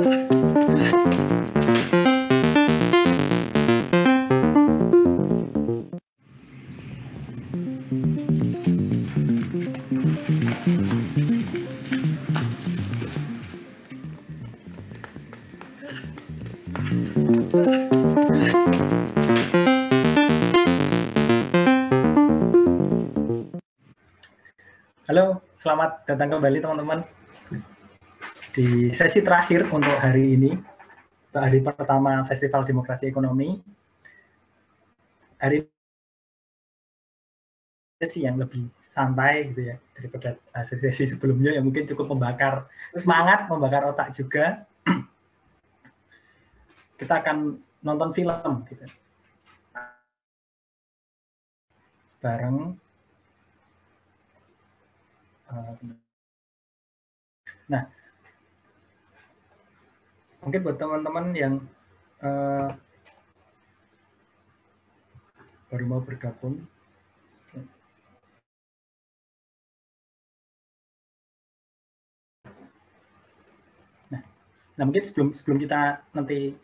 Halo, selamat datang kembali teman-teman di sesi terakhir untuk hari ini, hari pertama Festival Demokrasi Ekonomi. Hari sesi yang lebih santai gitu ya daripada sesi-sesi sebelumnya yang mungkin cukup membakar semangat, membakar otak juga. Kita akan nonton film gitu. Bareng Nah, mungkin buat teman-teman yang uh, baru mau bergabung, nah, nah mungkin sebelum sebelum kita nanti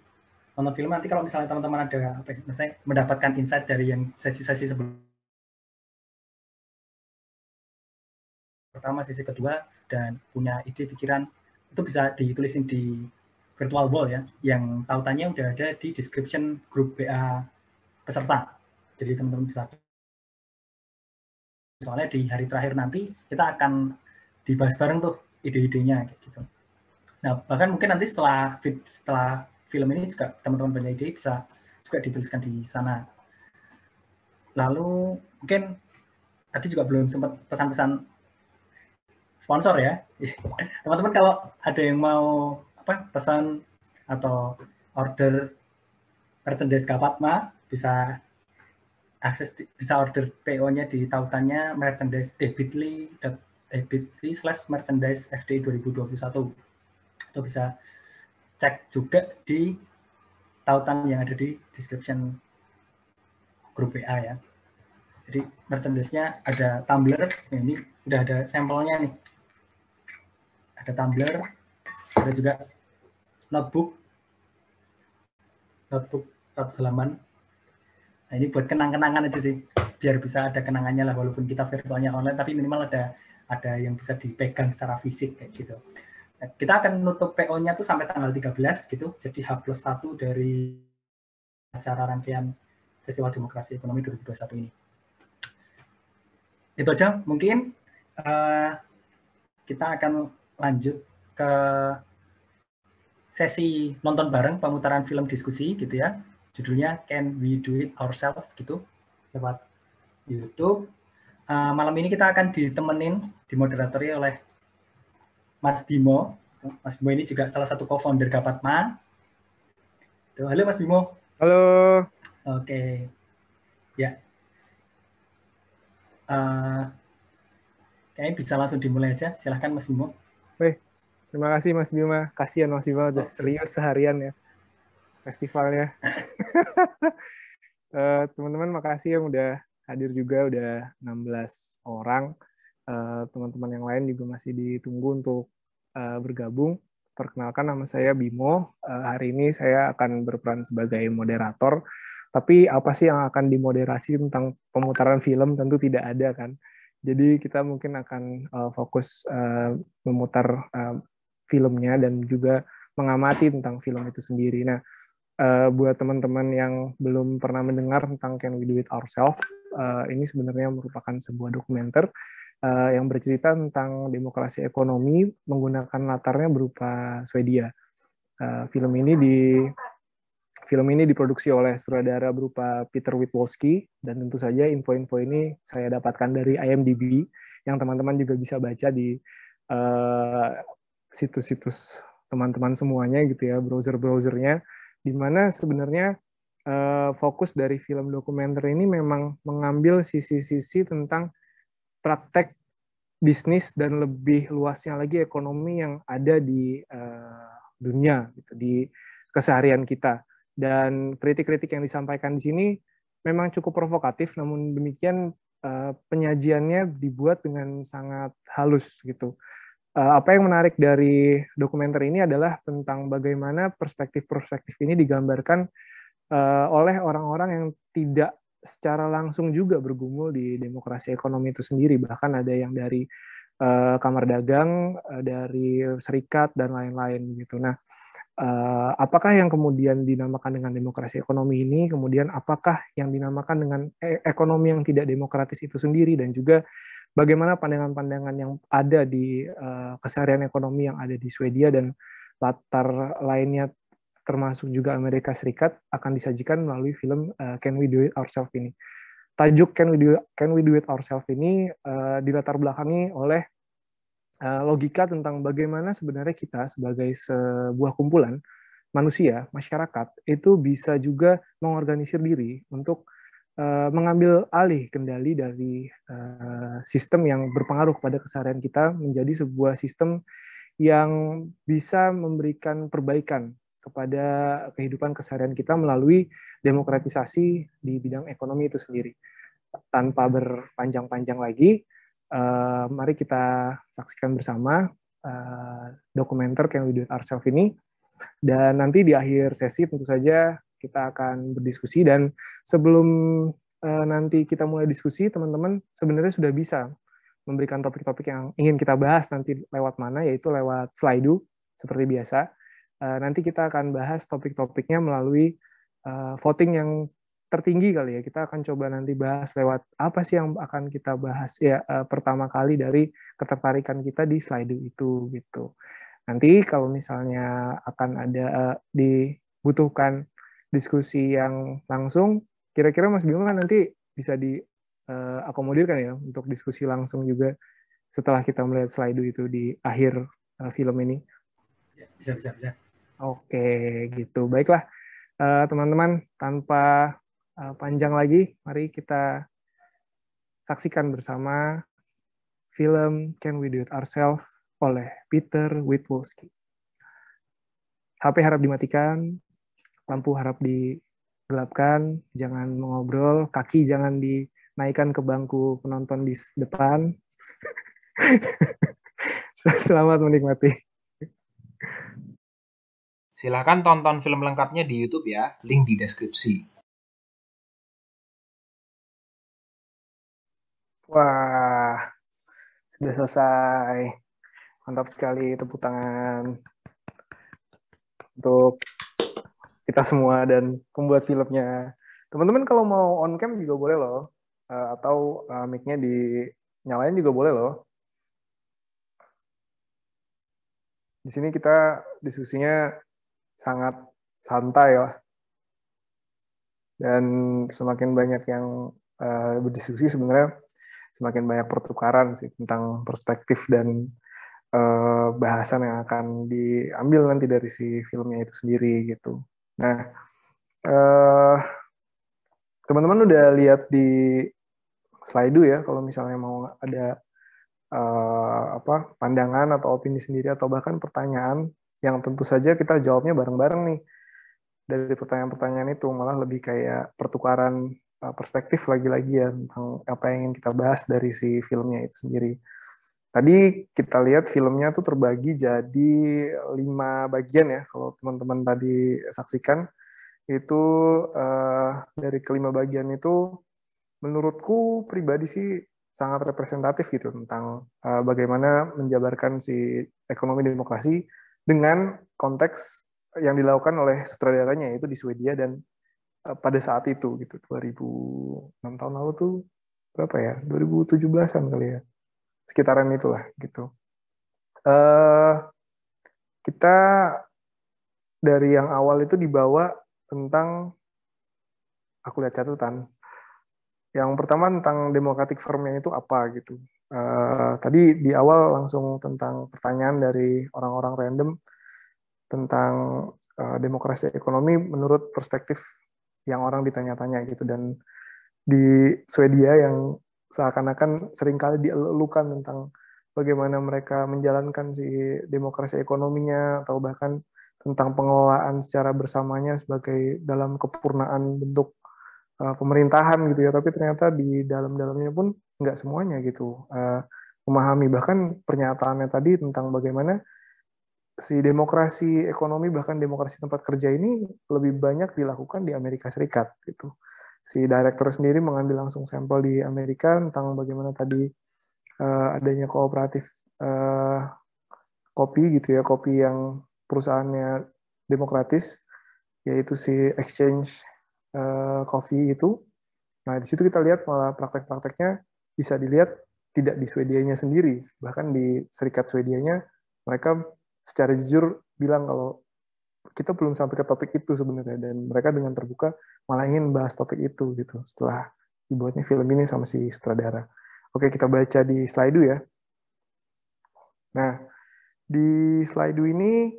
nonton film nanti kalau misalnya teman-teman ada apa ya, misalnya mendapatkan insight dari yang sesi-sesi sebelum pertama, sisi kedua, dan punya ide pikiran, itu bisa ditulisin di virtual wall ya, yang tautannya udah ada di description grup BA peserta. Jadi teman-teman bisa soalnya di hari terakhir nanti kita akan dibahas bareng tuh ide-idenya kayak gitu. Nah bahkan mungkin nanti setelah setelah film ini juga teman-teman punya ide bisa juga dituliskan di sana. Lalu mungkin tadi juga belum sempat pesan-pesan sponsor ya. Teman-teman kalau ada yang mau apa pesan atau order merchandise Kapatma bisa akses bisa order PO-nya di tautannya merchandise debitly debitly slash merchandise FD 2021 atau bisa cek juga di tautan yang ada di description grup WA ya. Jadi merchandise-nya ada tumbler, ini udah ada sampelnya nih ada tumbler, ada juga notebook, notebook ratus halaman. Nah ini buat kenang-kenangan aja sih, biar bisa ada kenangannya lah walaupun kita virtualnya online, tapi minimal ada ada yang bisa dipegang secara fisik kayak gitu. Nah, kita akan nutup PO-nya tuh sampai tanggal 13 gitu, jadi H plus 1 dari acara rangkaian Festival Demokrasi Ekonomi 2021 ini. Itu aja mungkin uh, kita akan lanjut ke sesi nonton bareng pemutaran film diskusi gitu ya. Judulnya Can We Do It Ourselves gitu lewat YouTube. Uh, malam ini kita akan ditemenin, dimoderatori oleh Mas Bimo. Mas Bimo ini juga salah satu co-founder Gapatma. Tuh, halo Mas Bimo. Halo. Oke. Okay. Ya. Uh, kayaknya bisa langsung dimulai aja. Silahkan Mas Bimo. Weh, terima kasih Mas Bima. Kasihan Mas Bima udah serius seharian ya festivalnya. uh, teman-teman makasih yang udah hadir juga udah 16 orang. Uh, teman-teman yang lain juga masih ditunggu untuk uh, bergabung. Perkenalkan nama saya Bimo. Hari ini saya akan berperan sebagai moderator. Tapi apa sih yang akan dimoderasi tentang pemutaran film tentu tidak ada kan. Jadi kita mungkin akan uh, fokus uh, memutar uh, filmnya dan juga mengamati tentang film itu sendiri. Nah, uh, buat teman-teman yang belum pernah mendengar tentang Can We Do It Ourselves, uh, ini sebenarnya merupakan sebuah dokumenter uh, yang bercerita tentang demokrasi ekonomi menggunakan latarnya berupa Swedia. Uh, film ini di Film ini diproduksi oleh sutradara berupa Peter Witwolski dan tentu saja info-info ini saya dapatkan dari IMDb yang teman-teman juga bisa baca di situs-situs teman-teman semuanya gitu ya browser-browsernya di mana sebenarnya uh, fokus dari film dokumenter ini memang mengambil sisi-sisi tentang praktek bisnis dan lebih luasnya lagi ekonomi yang ada di uh, dunia gitu di keseharian kita dan kritik-kritik yang disampaikan di sini memang cukup provokatif, namun demikian uh, penyajiannya dibuat dengan sangat halus gitu. Apa yang menarik dari dokumenter ini adalah tentang bagaimana perspektif-perspektif ini digambarkan oleh orang-orang yang tidak secara langsung juga bergumul di demokrasi ekonomi itu sendiri. Bahkan ada yang dari uh, kamar dagang, dari serikat dan lain-lain gitu. Nah, apakah yang kemudian dinamakan dengan demokrasi ekonomi ini, kemudian apakah yang dinamakan dengan e ekonomi yang tidak demokratis itu sendiri, dan juga bagaimana pandangan-pandangan yang ada di uh, keseharian ekonomi yang ada di Swedia dan latar lainnya termasuk juga Amerika Serikat akan disajikan melalui film uh, Can We Do It Ourselves ini. Tajuk Can We Do Can We Do It Ourselves ini uh, dilatar belakangi oleh uh, logika tentang bagaimana sebenarnya kita sebagai sebuah kumpulan manusia, masyarakat, itu bisa juga mengorganisir diri untuk uh, mengambil alih kendali dari uh, sistem yang berpengaruh pada keseharian kita menjadi sebuah sistem yang bisa memberikan perbaikan kepada kehidupan keseharian kita melalui demokratisasi di bidang ekonomi itu sendiri. Tanpa berpanjang-panjang lagi, uh, mari kita saksikan bersama uh, dokumenter Can We Do It Ourselves ini. Dan nanti di akhir sesi tentu saja kita akan berdiskusi dan sebelum uh, nanti kita mulai diskusi, teman-teman sebenarnya sudah bisa memberikan topik-topik yang ingin kita bahas nanti lewat mana, yaitu lewat slide seperti biasa uh, nanti kita akan bahas topik-topiknya melalui uh, voting yang tertinggi kali ya. Kita akan coba nanti bahas lewat apa sih yang akan kita bahas ya uh, pertama kali dari ketertarikan kita di slide itu gitu. Nanti kalau misalnya akan ada uh, dibutuhkan diskusi yang langsung, kira-kira Mas Bima kan nanti bisa di uh, akomodirkan ya untuk diskusi langsung juga setelah kita melihat slide itu di akhir uh, film ini. Ya, bisa, bisa, bisa. Oke, gitu. Baiklah, eh, teman-teman, tanpa uh, panjang lagi, mari kita saksikan bersama film Can We Do It Ourselves oleh Peter Witwolski. HP harap dimatikan, lampu harap digelapkan, jangan mengobrol, kaki jangan dinaikkan ke bangku penonton di depan. Selamat menikmati. Silahkan tonton film lengkapnya di YouTube ya, link di deskripsi. Wah, sudah selesai. Mantap sekali tepuk tangan untuk kita semua dan pembuat filmnya. Teman-teman kalau mau on cam juga boleh loh, eh, atau uh, mic-nya dinyalain juga boleh loh. Di sini kita diskusinya sangat santai lah. Dan semakin banyak yang uh, berdiskusi sebenarnya semakin banyak pertukaran sih tentang perspektif dan uh, bahasan yang akan diambil nanti dari si filmnya itu sendiri gitu. Nah, uh, teman-teman udah lihat di slide ya kalau misalnya mau ada uh, apa pandangan atau opini sendiri atau bahkan pertanyaan yang tentu saja kita jawabnya bareng-bareng nih dari pertanyaan-pertanyaan itu malah lebih kayak pertukaran uh, perspektif lagi-lagi ya tentang apa yang ingin kita bahas dari si filmnya itu sendiri. Tadi kita lihat filmnya tuh terbagi jadi lima bagian ya kalau teman-teman tadi saksikan. Itu uh, dari kelima bagian itu menurutku pribadi sih sangat representatif gitu tentang uh, bagaimana menjabarkan si ekonomi demokrasi dengan konteks yang dilakukan oleh sutradaranya yaitu di Swedia dan uh, pada saat itu gitu 2006 tahun lalu tuh berapa ya? 2017an kali ya sekitaran itulah gitu. Uh, kita dari yang awal itu dibawa tentang aku lihat catatan. Yang pertama tentang democratic firmnya itu apa gitu. Uh, tadi di awal langsung tentang pertanyaan dari orang-orang random tentang uh, demokrasi ekonomi menurut perspektif yang orang ditanya-tanya gitu. Dan di Swedia yang seakan-akan sering kali dielukan tentang bagaimana mereka menjalankan si demokrasi ekonominya atau bahkan tentang pengelolaan secara bersamanya sebagai dalam kepurnaan bentuk uh, pemerintahan gitu ya tapi ternyata di dalam-dalamnya pun nggak semuanya gitu uh, memahami bahkan pernyataannya tadi tentang bagaimana si demokrasi ekonomi bahkan demokrasi tempat kerja ini lebih banyak dilakukan di Amerika Serikat gitu. Si direktur sendiri mengambil langsung sampel di Amerika tentang bagaimana tadi uh, adanya kooperatif uh, kopi gitu ya, kopi yang perusahaannya demokratis yaitu si exchange uh, coffee itu. Nah, di situ kita lihat malah praktek-prakteknya bisa dilihat tidak di Swedianya sendiri, bahkan di Serikat Swedianya mereka secara jujur bilang kalau kita belum sampai ke topik itu sebenarnya dan mereka dengan terbuka malah ingin bahas topik itu gitu setelah dibuatnya film ini sama si sutradara. Oke, kita baca di slide ya. Nah, di slide ini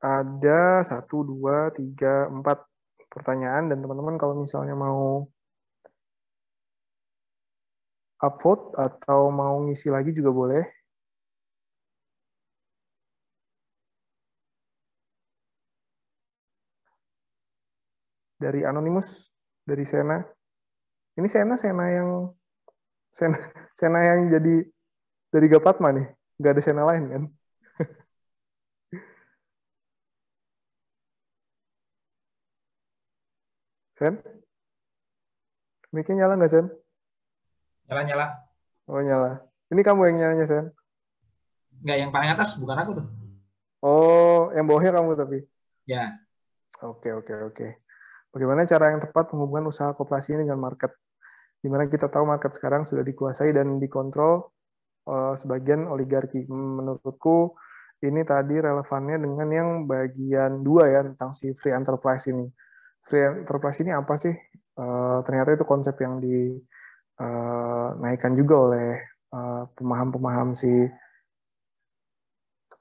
ada satu, dua, tiga, empat pertanyaan dan teman-teman kalau misalnya mau upvote atau mau ngisi lagi juga boleh. Dari Anonymous, dari Sena. Ini Sena, Sena yang Sena, Sena yang jadi dari Gapatma nih, nggak ada Sena lain kan? Sen? Mic-nya nyala nggak, Sen? Nyala, nyala. Oh, nyala. Ini kamu yang nyalanya, Sen? Nggak, yang paling atas bukan aku tuh. Oh, yang bawahnya kamu tapi? Ya. Oke, oke, oke. Bagaimana cara yang tepat menghubungkan usaha koperasi ini dengan market? Di mana kita tahu market sekarang sudah dikuasai dan dikontrol uh, sebagian oligarki. Menurutku ini tadi relevannya dengan yang bagian dua ya tentang si free enterprise ini. Free enterprise ini apa sih? Uh, ternyata itu konsep yang dinaikkan uh, juga oleh pemaham-pemaham si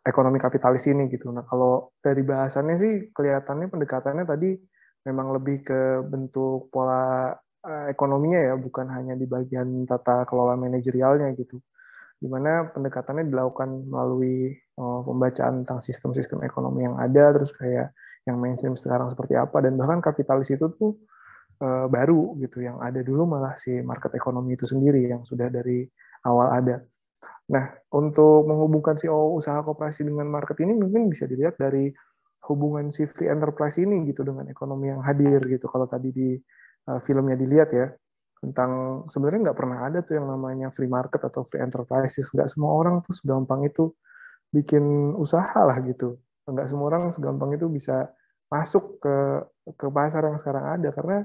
ekonomi kapitalis ini gitu. Nah kalau dari bahasannya sih kelihatannya pendekatannya tadi memang lebih ke bentuk pola uh, ekonominya ya, bukan hanya di bagian tata kelola manajerialnya gitu. Di mana pendekatannya dilakukan melalui uh, pembacaan tentang sistem-sistem ekonomi yang ada, terus kayak yang mainstream sekarang seperti apa, dan bahkan kapitalis itu tuh uh, baru gitu, yang ada dulu malah si market ekonomi itu sendiri yang sudah dari awal ada. Nah, untuk menghubungkan si usaha kooperasi dengan market ini mungkin bisa dilihat dari hubungan si free enterprise ini gitu dengan ekonomi yang hadir gitu. Kalau tadi di uh, filmnya dilihat ya tentang sebenarnya nggak pernah ada tuh yang namanya free market atau free enterprises. Nggak semua orang tuh segampang itu bikin usaha lah gitu. Nggak semua orang segampang itu bisa masuk ke ke pasar yang sekarang ada. Karena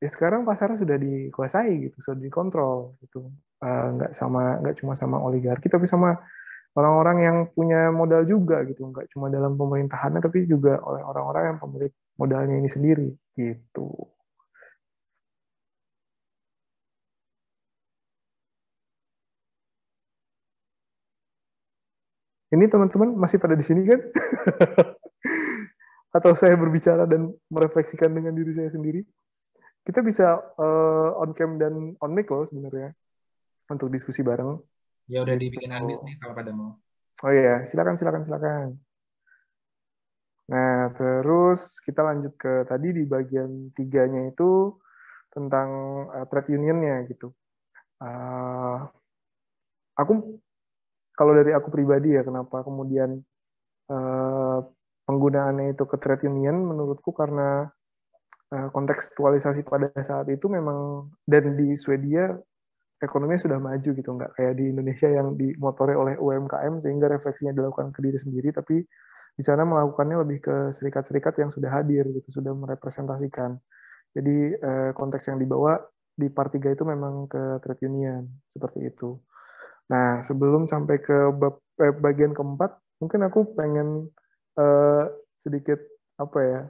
ya sekarang pasarnya sudah dikuasai gitu sudah dikontrol gitu. Uh, nggak sama nggak cuma sama oligarki tapi sama orang-orang yang punya modal juga gitu. Nggak cuma dalam pemerintahannya tapi juga oleh orang-orang yang pemilik modalnya ini sendiri gitu. Ini teman-teman masih pada di sini kan? Atau saya berbicara dan merefleksikan dengan diri saya sendiri? Kita bisa uh, on cam dan on mic loh sebenarnya untuk diskusi bareng Ya udah dibikin unmute nih kalau pada mau. Oh iya, silakan silakan silakan. Nah, terus kita lanjut ke tadi di bagian tiganya itu tentang uh, trade unionnya gitu. Uh, aku kalau dari aku pribadi ya kenapa kemudian uh, penggunaannya itu ke trade union menurutku karena uh, kontekstualisasi pada saat itu memang dan di Swedia ekonominya sudah maju gitu nggak kayak di Indonesia yang dimotori oleh UMKM sehingga refleksinya dilakukan ke diri sendiri tapi di sana melakukannya lebih ke serikat-serikat yang sudah hadir gitu sudah merepresentasikan. Jadi eh, konteks yang dibawa di part 3 itu memang ke trade union seperti itu. Nah sebelum sampai ke eh, bagian keempat mungkin aku pengen eh, sedikit apa ya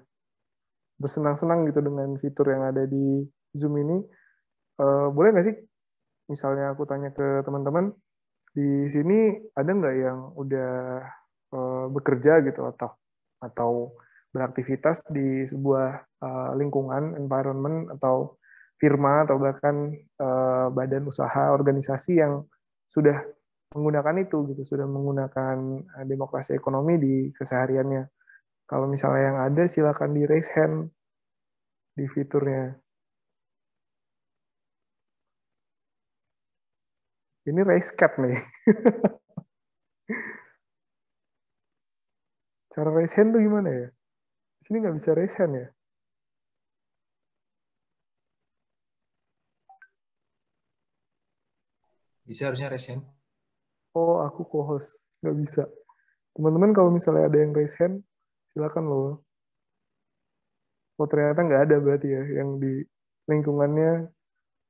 bersenang-senang gitu dengan fitur yang ada di Zoom ini. Uh, boleh nggak sih misalnya aku tanya ke teman-teman di sini ada nggak yang udah uh, bekerja gitu atau atau beraktivitas di sebuah uh, lingkungan environment atau firma atau bahkan uh, badan usaha organisasi yang sudah menggunakan itu gitu sudah menggunakan demokrasi ekonomi di kesehariannya? Kalau misalnya yang ada silakan di raise hand di fiturnya Ini race cap nih. Cara raise hand tuh gimana ya? Di sini nggak bisa raise hand ya? Bisa harusnya raise hand. Oh, aku co-host. Nggak bisa. Teman-teman kalau misalnya ada yang raise hand, silakan loh. Oh, ternyata nggak ada berarti ya yang di lingkungannya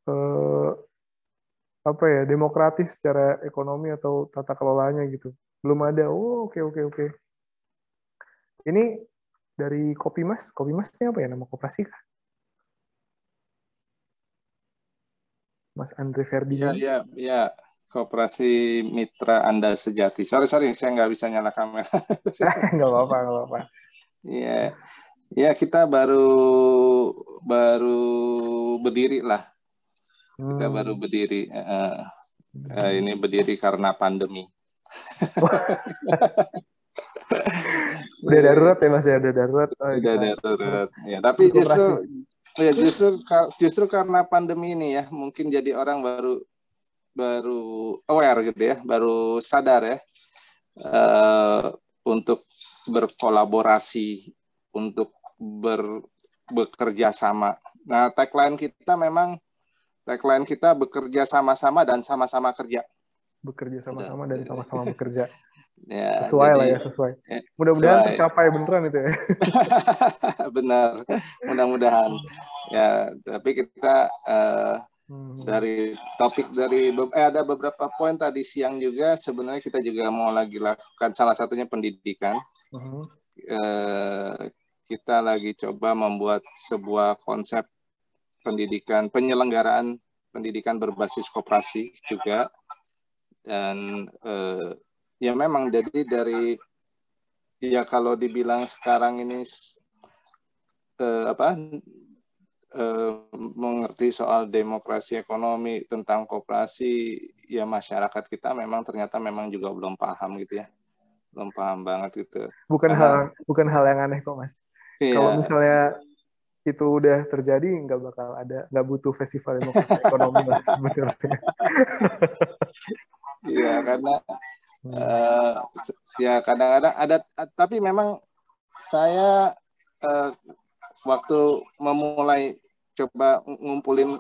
eh, apa ya demokratis secara ekonomi atau tata kelolanya gitu. Belum ada. Oh, oke oke oke. Ini dari Kopi Mas. Kopi Mas ini apa ya nama koperasi kah? Mas Andre Ferdinand. iya, iya. Koperasi Mitra Anda Sejati. Sorry, sorry, saya nggak bisa nyala kamera. Nggak apa-apa, nggak apa-apa. Iya, ya kita baru baru berdiri lah. Kita Hmm. baru berdiri. Eh, eh, ini berdiri karena pandemi. Udah darurat ya Mas ya, udah darurat. Oh, Udah kita- darurat. Ya, tapi justru Koperasi. ya justru justru karena pandemi ini ya, mungkin jadi orang baru baru aware gitu ya, baru sadar ya eh, untuk berkolaborasi, untuk ber, bekerja sama. Nah, tagline kita memang tagline kita bekerja sama-sama dan sama-sama kerja. bekerja sama-sama dan sama-sama bekerja. Ya, Sesuai lah jadi- ya, sesuai. Eh, Mudah-mudahan sesuai. tercapai beneran itu ya. Benar, mudah-mudahan. Ya, tapi kita eh, Hmm. dari topik dari eh, ada beberapa poin tadi siang juga sebenarnya kita juga mau lagi lakukan salah satunya pendidikan. Eh, kita lagi coba membuat sebuah konsep pendidikan penyelenggaraan pendidikan berbasis koperasi juga dan eh, ya memang jadi dari ya kalau dibilang sekarang ini eh, apa eh, mengerti soal demokrasi ekonomi tentang koperasi ya masyarakat kita memang ternyata memang juga belum paham gitu ya belum paham banget gitu Bukan Karena- hal bukan hal yang aneh kok Mas. Iya. Kalau misalnya itu udah terjadi nggak bakal ada nggak butuh festival ekonomi lah sebetulnya. Iya karena Hmm. eh, ya kadang-kadang ada tapi memang saya eh, waktu memulai coba ngumpulin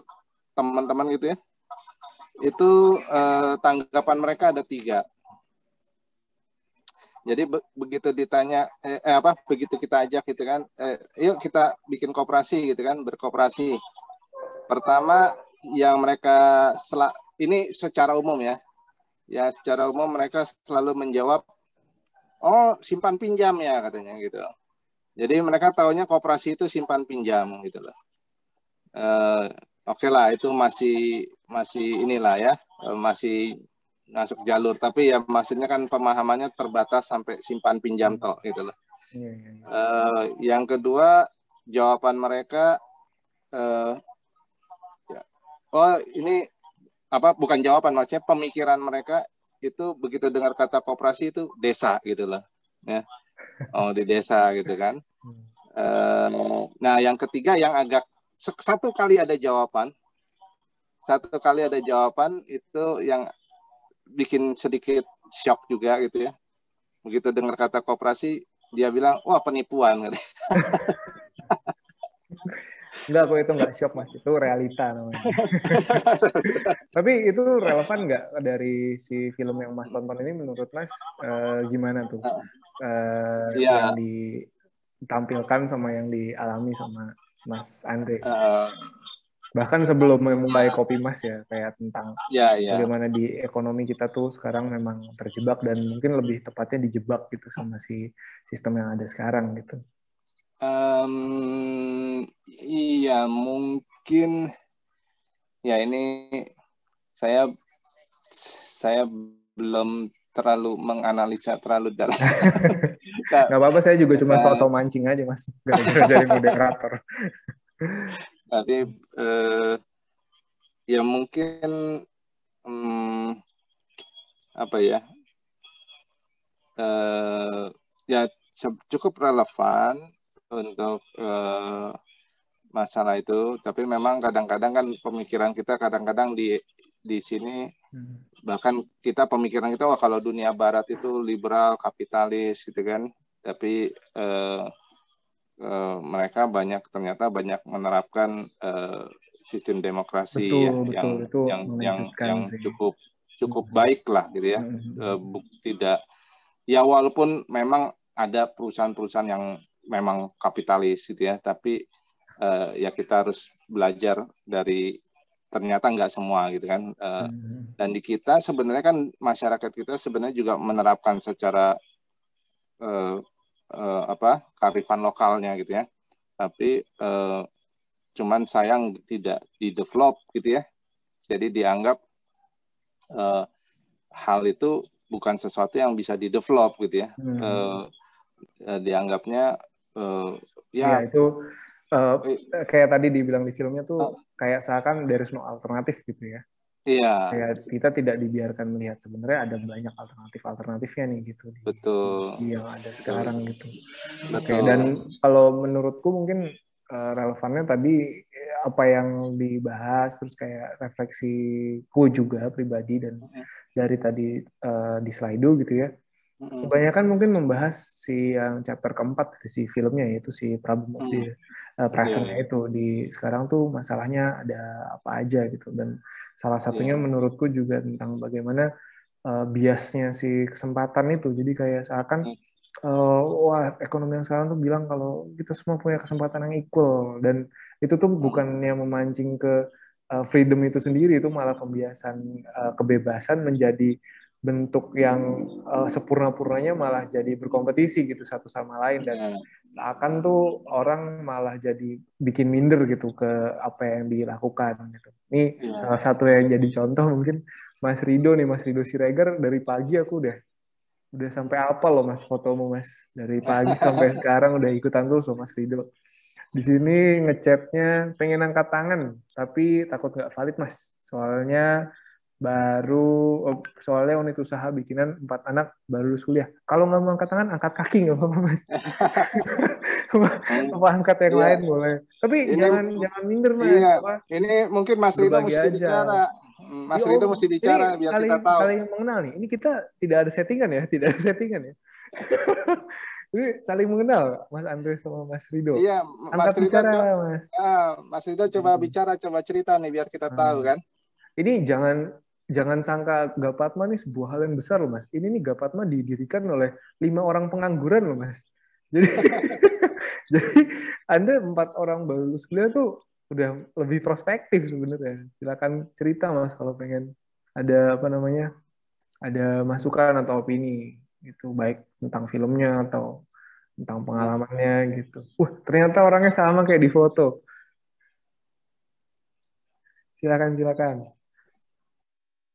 teman-teman gitu ya itu eh, tanggapan mereka ada tiga jadi be- begitu ditanya eh, eh, apa begitu kita ajak gitu kan eh, yuk kita bikin koperasi gitu kan berkoperasi. Pertama yang mereka sela- ini secara umum ya. Ya secara umum mereka selalu menjawab oh simpan pinjam ya katanya gitu. Jadi mereka taunya koperasi itu simpan pinjam gitu loh. Eh, oke lah itu masih masih inilah ya eh, masih masuk jalur tapi ya maksudnya kan pemahamannya terbatas sampai simpan pinjam toh gitu loh iya, iya. Eh, yang kedua jawaban mereka eh, ya, oh ini apa bukan jawaban maksudnya pemikiran mereka itu begitu dengar kata koperasi itu desa gitu loh ya oh di desa gitu kan. Eh, nah yang ketiga yang agak satu kali ada jawaban satu kali ada jawaban itu yang bikin sedikit shock juga gitu ya begitu dengar kata koperasi dia bilang wah penipuan Enggak kok itu nggak shock Mas, itu realita namanya. Tapi itu relevan nggak dari si film yang Mas tonton ini menurut Mas eh, gimana tuh? Eh, Iya. Yang ditampilkan sama yang dialami sama Mas Andre. Eh, Bahkan sebelum memulai kopi Mas ya, kayak tentang ya ya bagaimana di ekonomi kita tuh sekarang memang terjebak dan mungkin lebih tepatnya dijebak gitu sama si sistem yang ada sekarang gitu. Em, iya mungkin ya ini saya saya belum terlalu menganalisa terlalu dalam. Nggak apa-apa, saya juga cuma sok-sok mancing aja Mas, gara-gara jadi moderator. Tapi eh, ya mungkin hmm, apa ya? Eh, ya cukup relevan untuk eh, masalah itu. Tapi memang kadang-kadang kan pemikiran kita kadang-kadang di di sini Hmm. Bahkan kita pemikiran kita wah kalau dunia barat itu liberal, kapitalis gitu kan. Tapi eh, eh, mereka banyak ternyata banyak menerapkan eh, sistem demokrasi Betul, ya, betul. yang Itu yang yang yang sih. cukup cukup baik lah gitu ya. Bu- tidak ya walaupun memang ada perusahaan-perusahaan yang memang kapitalis gitu ya, tapi eh, ya kita harus belajar dari ternyata nggak semua gitu kan. Eh, Hmm. dan di kita sebenarnya kan masyarakat kita sebenarnya juga menerapkan secara eh, eh, apa kearifan lokalnya gitu ya. Tapi eh, cuman sayang tidak di develop gitu ya. Jadi dianggap eh, hal itu bukan sesuatu yang bisa di develop gitu ya. Hmm. Eh, eh, dianggapnya eh, Ya, ya itu eh, kayak tadi dibilang di filmnya tuh kayak seakan is no alternatif gitu ya. Iya. Kayak kita tidak dibiarkan melihat sebenarnya ada banyak alternatif-alternatifnya nih gitu. Betul. Di yang ada sekarang gitu. Oke, betul dan kalau menurutku mungkin eh, relevannya tadi eh, apa yang dibahas terus kayak refleksiku juga pribadi dan dari tadi eh, di Slido gitu ya. Kebanyakan mungkin membahas si yang chapter keempat dari si filmnya yaitu si Problem of the uh, Present-nya itu. Di sekarang tuh masalahnya ada apa aja gitu. Dan salah satunya Iya. menurutku juga tentang bagaimana uh, biasnya si kesempatan itu. Jadi kayak seakan uh, wah ekonomi yang sekarang tuh bilang kalau kita semua punya kesempatan yang equal. Dan itu tuh bukannya memancing ke uh, freedom itu sendiri. Itu malah pembiasan uh, kebebasan menjadi bentuk yang uh, sempurna-purnanya malah jadi berkompetisi gitu satu sama lain dan seakan tuh orang malah jadi bikin minder gitu ke apa yang dilakukan gitu. Ini Iya. salah satu yang jadi contoh mungkin Mas Rido nih Mas Rido Siregar dari pagi aku udah udah sampai apa loh Mas fotomu Mas dari pagi sampai sekarang udah ikutan terus loh Mas Rido. Di sini ngechatnya pengen angkat tangan tapi takut nggak valid Mas. Soalnya baru oh, soalnya unit usaha bikinan empat anak baru lulus kuliah. Kalau nggak mau angkat tangan, angkat kaki nggak apa-apa mas. apa angkat yang Iya. lain boleh. Tapi Ini- jangan jangan minder mas. Iya. Apa, Ini mungkin Mas Rido Berbagi mesti aja. bicara. Mas Iya, Rido Om. mesti bicara Ini biar saling, kita tahu. Saling mengenal nih. Ini kita tidak ada settingan ya, tidak ada settingan ya. Ini saling mengenal Mas Andre sama Mas Rido. Iya, Mas Angkat Rido, bicara co- Mas. ah, Mas Rido coba Hmm. bicara, coba cerita nih biar kita Hmm. tahu kan. Ini jangan jangan sangka Gapatma nih sebuah hal yang besar loh Mas. Ini nih Gapatma didirikan oleh lima orang pengangguran loh Mas. Jadi jadi Anda empat orang baru lulus kuliah tuh udah lebih prospektif sebenarnya. Silakan cerita Mas kalau pengen ada apa namanya ada masukan atau opini itu baik tentang filmnya atau tentang pengalamannya gitu. Wah ternyata orangnya sama kayak di foto. Silakan silakan.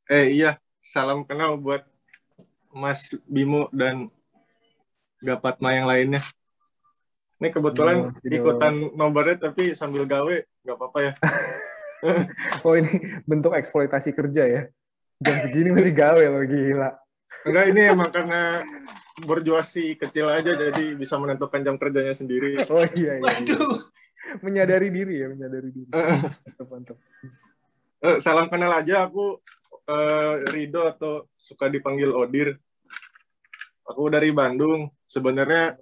Eh iya, salam kenal buat Mas Bimo dan Gapatma yang lainnya. Ini kebetulan Rido. ikutan nobarnya tapi sambil gawe, nggak apa-apa ya. Oh ini bentuk eksploitasi kerja ya. Jam segini masih gawe loh gila. Enggak, ini emang karena berjuasi kecil aja jadi bisa menentukan jam kerjanya sendiri. Oh iya iya. iya. Menyadari diri ya, menyadari diri. Mantap, mantap. Eh, salam kenal aja, aku eh, Rido atau suka dipanggil Odir. Aku dari Bandung. Sebenarnya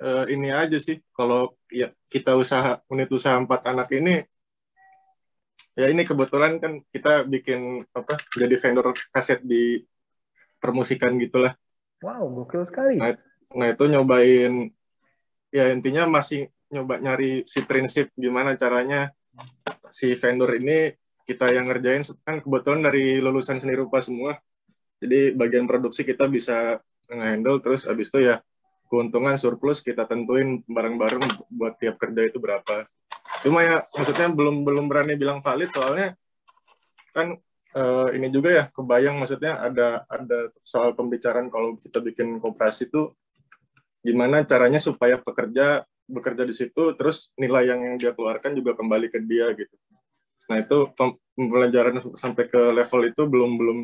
eh, ini aja sih kalau ya kita usaha unit usaha empat anak ini ya ini kebetulan kan kita bikin apa jadi vendor kaset di permusikan gitulah Wow, gokil sekali. Nah, nah itu nyobain ya intinya masih nyoba nyari si prinsip gimana caranya si vendor ini kita yang ngerjain kan kebetulan dari lulusan seni rupa semua. Jadi bagian produksi kita bisa nge-handle terus abis itu ya keuntungan surplus kita tentuin bareng-bareng buat tiap kerja itu berapa. Cuma ya maksudnya belum belum berani bilang valid soalnya kan eh, ini juga ya kebayang maksudnya ada ada soal pembicaraan kalau kita bikin koperasi itu gimana caranya supaya pekerja bekerja di situ terus nilai yang, yang dia keluarkan juga kembali ke dia gitu nah itu pem- pembelajaran sampai ke level itu belum belum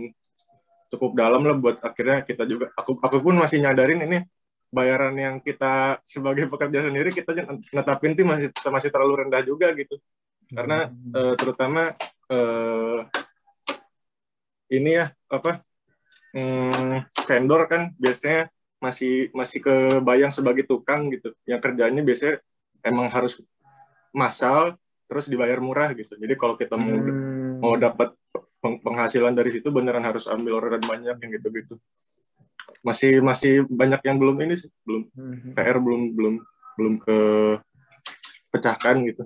cukup dalam lah buat akhirnya kita juga aku aku pun masih nyadarin ini bayaran yang kita sebagai pekerja sendiri kita netapin tuh masih masih terlalu rendah juga gitu karena Hmm. eh, terutama eh, ini ya apa hmm, vendor kan biasanya masih masih kebayang sebagai tukang gitu. Yang kerjanya biasanya emang harus massal terus dibayar murah gitu. Jadi kalau kita mau Hmm. mau dapat peng- penghasilan dari situ beneran harus ambil orderan banyak yang gitu-gitu. Masih masih banyak yang belum ini sih, belum Hmm. PR belum belum belum ke pecahkan gitu.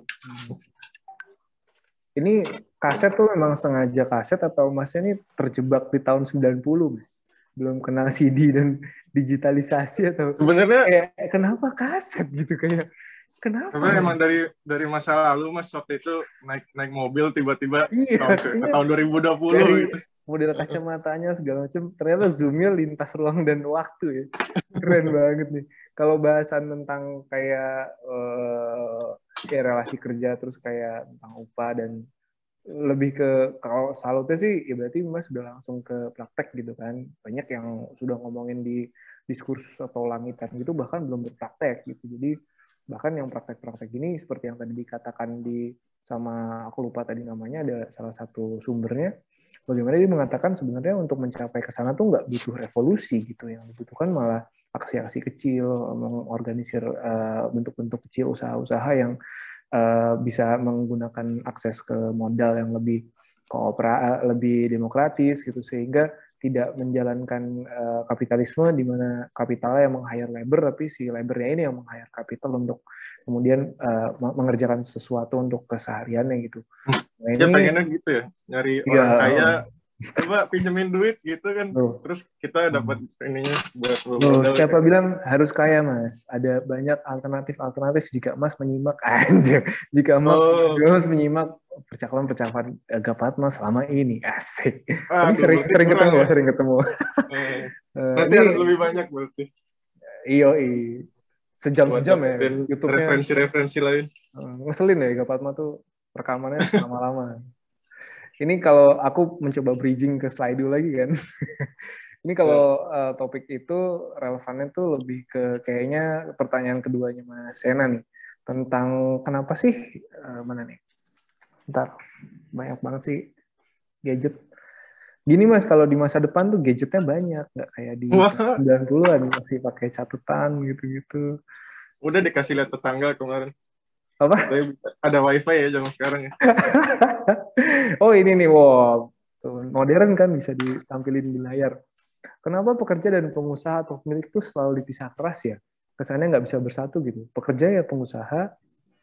Ini kaset tuh memang sengaja kaset atau masnya ini terjebak di tahun 90, Mas? Belum kenal CD dan digitalisasi atau Sebenarnya kayak kenapa kaset gitu kayak kenapa? Karena emang dari dari masa lalu mas waktu itu naik naik mobil tiba-tiba Iya, tahun, iya. tahun 2020 Dari gitu. model kacamatanya segala macam ternyata zoomnya lintas ruang dan waktu ya keren banget nih kalau bahasan tentang kayak eh kayak relasi kerja terus kayak tentang upah dan lebih ke kalau salutnya sih ya berarti mas sudah langsung ke praktek gitu kan banyak yang sudah ngomongin di diskursus atau langitan gitu bahkan belum berpraktek gitu jadi bahkan yang praktek-praktek ini seperti yang tadi dikatakan di sama aku lupa tadi namanya ada salah satu sumbernya. Bagaimana dia mengatakan sebenarnya untuk mencapai ke sana tuh nggak butuh revolusi gitu. Yang dibutuhkan malah aksi-aksi kecil mengorganisir eh, bentuk-bentuk kecil usaha-usaha yang eh, bisa menggunakan akses ke modal yang lebih koopera lebih demokratis gitu. Sehingga tidak menjalankan eh, kapitalisme di mana kapitalnya yang meng-hire labor tapi si labornya ini yang meng-hire kapital untuk kemudian me- mengerjakan sesuatu untuk kesehariannya gitu. Nah, Ya ini pengennya gitu ya, nyari Iya. orang kaya, coba pinjemin duit gitu kan. Tuh. Terus kita dapat ininya buat modal. siapa bilang harus kaya mas? Ada banyak alternatif-alternatif jika mas menyimak anjir. Jika mas, Oh. jika mas menyimak percakapan-percakapan Gapatma selama ini asik. Ah, Ini sering, sering ketemu, ya. sering ketemu. Eh, Eh, Nanti ini- harus lebih banyak berarti. Iyo, sejam-sejam Buat ya. dapetin YouTube-nya Referensi-referensi lain. Eh, ngeselin ya Gapatma tuh rekamannya lama-lama. Ini kalau aku mencoba bridging ke slide lagi kan. Ini kalau eh, topik itu relevannya tuh lebih ke kayaknya pertanyaan keduanya Mas Sena nih tentang kenapa sih eh, mana nih? Ntar banyak banget sih gadget. Gini Mas, kalau di masa depan tuh gadgetnya banyak, nggak kayak di Wah. 90-an masih pakai catatan gitu-gitu. Udah dikasih lihat tetangga kemarin. Apa? Ada wifi ya zaman sekarang ya. oh ini nih, wow. Modern kan bisa ditampilin di layar. Kenapa pekerja dan pengusaha atau pemilik itu selalu dipisah keras ya? Kesannya nggak bisa bersatu gitu. Pekerja ya pengusaha,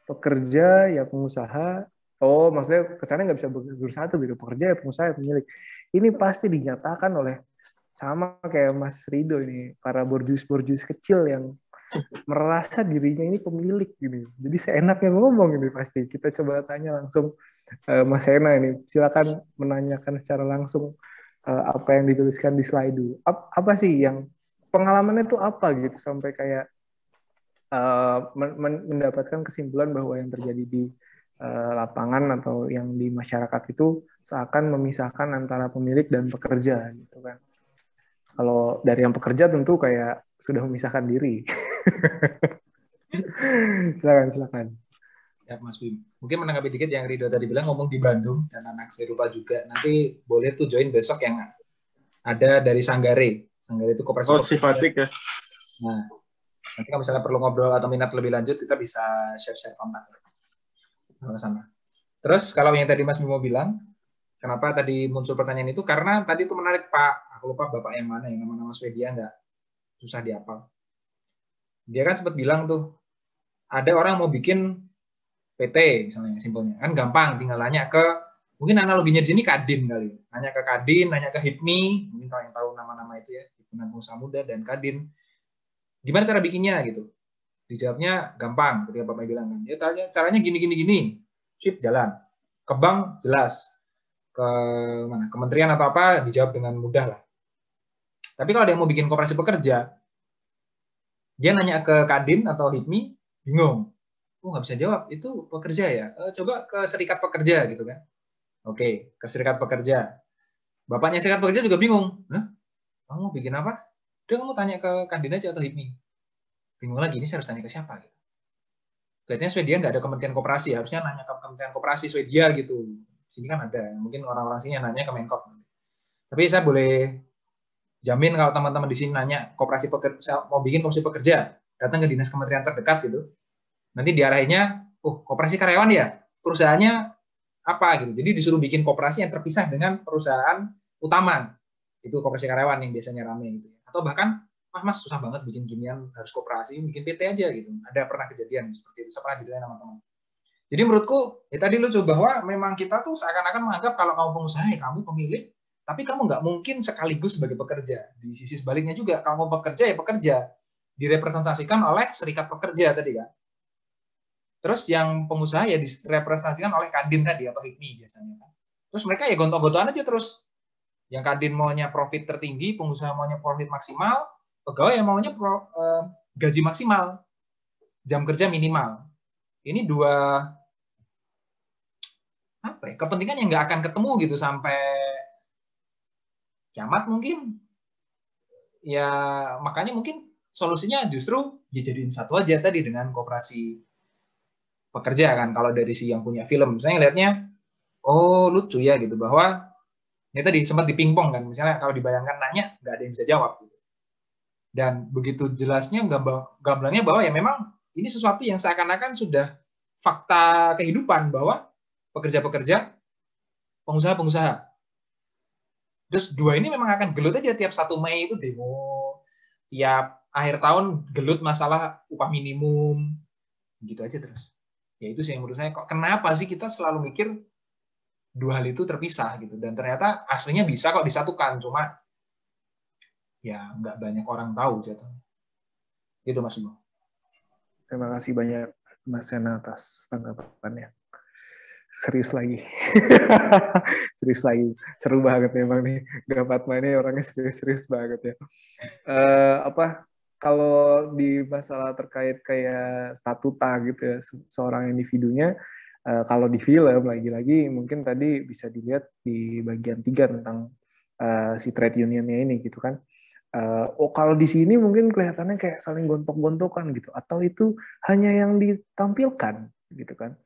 pekerja ya pengusaha. Oh, maksudnya kesannya nggak bisa bersatu gitu. Pekerja ya pengusaha ya pemilik. Ini pasti dinyatakan oleh sama kayak Mas Rido ini, para borjus-borjus kecil yang merasa dirinya ini pemilik gitu. Jadi seenaknya ngomong ini pasti. Kita coba tanya langsung eh, Mas Hena ini. Silakan menanyakan secara langsung eh, apa yang dituliskan di slide. Ap- apa sih yang pengalamannya tuh apa gitu sampai kayak eh, men- men- mendapatkan kesimpulan bahwa yang terjadi di eh, lapangan atau yang di masyarakat itu seakan memisahkan antara pemilik dan pekerja gitu kan. Kalau dari yang pekerja tentu kayak sudah memisahkan diri. silakan, silakan. Ya, Mas Bim. Mungkin menanggapi dikit yang Rido tadi bilang ngomong di Bandung dan anak serupa juga. Nanti boleh tuh join besok yang ada dari Sanggare. Sanggare itu koperasi. Oh, sifatik ya. Nah, nanti kalau misalnya perlu ngobrol atau minat lebih lanjut, kita bisa share-share kontak sama-sama. Terus kalau yang tadi Mas Bimo bilang, kenapa tadi muncul pertanyaan itu? Karena tadi itu menarik Pak, aku lupa Bapak yang mana yang nama-nama Swedia nggak susah diapal. Dia kan sempat bilang tuh, ada orang mau bikin PT misalnya simpelnya. Kan gampang tinggal nanya ke mungkin analoginya di sini Kadin kali. Nanya ke Kadin nanya ke HIPMI mungkin kalau yang tahu nama-nama itu ya himpunan pengusaha muda dan Kadin. Gimana cara bikinnya gitu? Dijawabnya gampang ketika bapak bilang kan. Dia tanya caranya gini gini gini sip jalan. Ke bank jelas. Ke mana? Kementerian atau apa dijawab dengan mudah lah tapi kalau dia mau bikin koperasi pekerja dia nanya ke Kadin atau HIPMI bingung. Oh nggak bisa jawab. Itu pekerja ya? Eh, coba ke serikat pekerja gitu kan. Oke ke serikat pekerja. Bapaknya serikat pekerja juga bingung. Hah? kamu mau bikin apa? Udah kamu tanya ke Kadin aja atau HIPMI bingung lagi ini saya harus tanya ke siapa gitu. Kelihatannya Swedia nggak ada kementerian koperasi harusnya nanya ke kementerian koperasi Swedia gitu. Sini kan ada mungkin orang-orang sini yang nanya ke Menko Tapi saya boleh jamin kalau teman-teman di sini nanya koperasi pekerja mau bikin koperasi pekerja, datang ke dinas kementerian terdekat gitu. Nanti diarahinnya, oh koperasi karyawan ya, perusahaannya apa gitu. Jadi disuruh bikin koperasi yang terpisah dengan perusahaan utama. Itu koperasi karyawan yang biasanya rame gitu. Atau bahkan, ah mas susah banget bikin ginian, harus koperasi, bikin PT aja gitu. Ada pernah kejadian seperti itu, pernah jadinya teman-teman. Jadi menurutku, ya tadi lucu bahwa memang kita tuh seakan-akan menganggap kalau kamu pengusaha, ya kamu pemilik, tapi kamu nggak mungkin sekaligus sebagai pekerja. Di sisi sebaliknya juga, kalau mau bekerja ya pekerja. Direpresentasikan oleh serikat pekerja tadi kan. Terus yang pengusaha ya direpresentasikan oleh kadin tadi atau hikmi biasanya kan. Terus mereka ya gontok-gontokan aja terus. Yang kadin maunya profit tertinggi, pengusaha maunya profit maksimal, pegawai yang maunya pro, eh, gaji maksimal, jam kerja minimal. Ini dua apa ya, kepentingan yang nggak akan ketemu gitu sampai kiamat mungkin. Ya makanya mungkin solusinya justru ya jadiin satu aja tadi dengan kooperasi pekerja kan. Kalau dari si yang punya film saya lihatnya oh lucu ya gitu bahwa ini tadi sempat dipingpong kan. Misalnya kalau dibayangkan nanya nggak ada yang bisa jawab gitu. dan begitu jelasnya gambarnya bahwa ya memang ini sesuatu yang seakan-akan sudah fakta kehidupan bahwa pekerja-pekerja pengusaha-pengusaha Terus dua ini memang akan gelut aja tiap satu Mei itu demo, tiap akhir tahun gelut masalah upah minimum, gitu aja terus. Ya itu sih yang menurut saya kok kenapa sih kita selalu mikir dua hal itu terpisah gitu dan ternyata aslinya bisa kok disatukan cuma ya nggak banyak orang tahu jatuh. Itu Mas Ibu. Terima kasih banyak Mas Sena atas tanggapannya serius lagi. Serius lagi. Seru banget memang nih. Gapat ini orangnya serius-serius banget ya. Uh, apa kalau di masalah terkait kayak statuta gitu ya seorang individunya uh, kalau di film lagi-lagi mungkin tadi bisa dilihat di bagian tiga tentang uh, si trade unionnya ini gitu kan. Uh, oh kalau di sini mungkin kelihatannya kayak saling gontok-gontokan gitu. Atau itu hanya yang ditampilkan gitu kan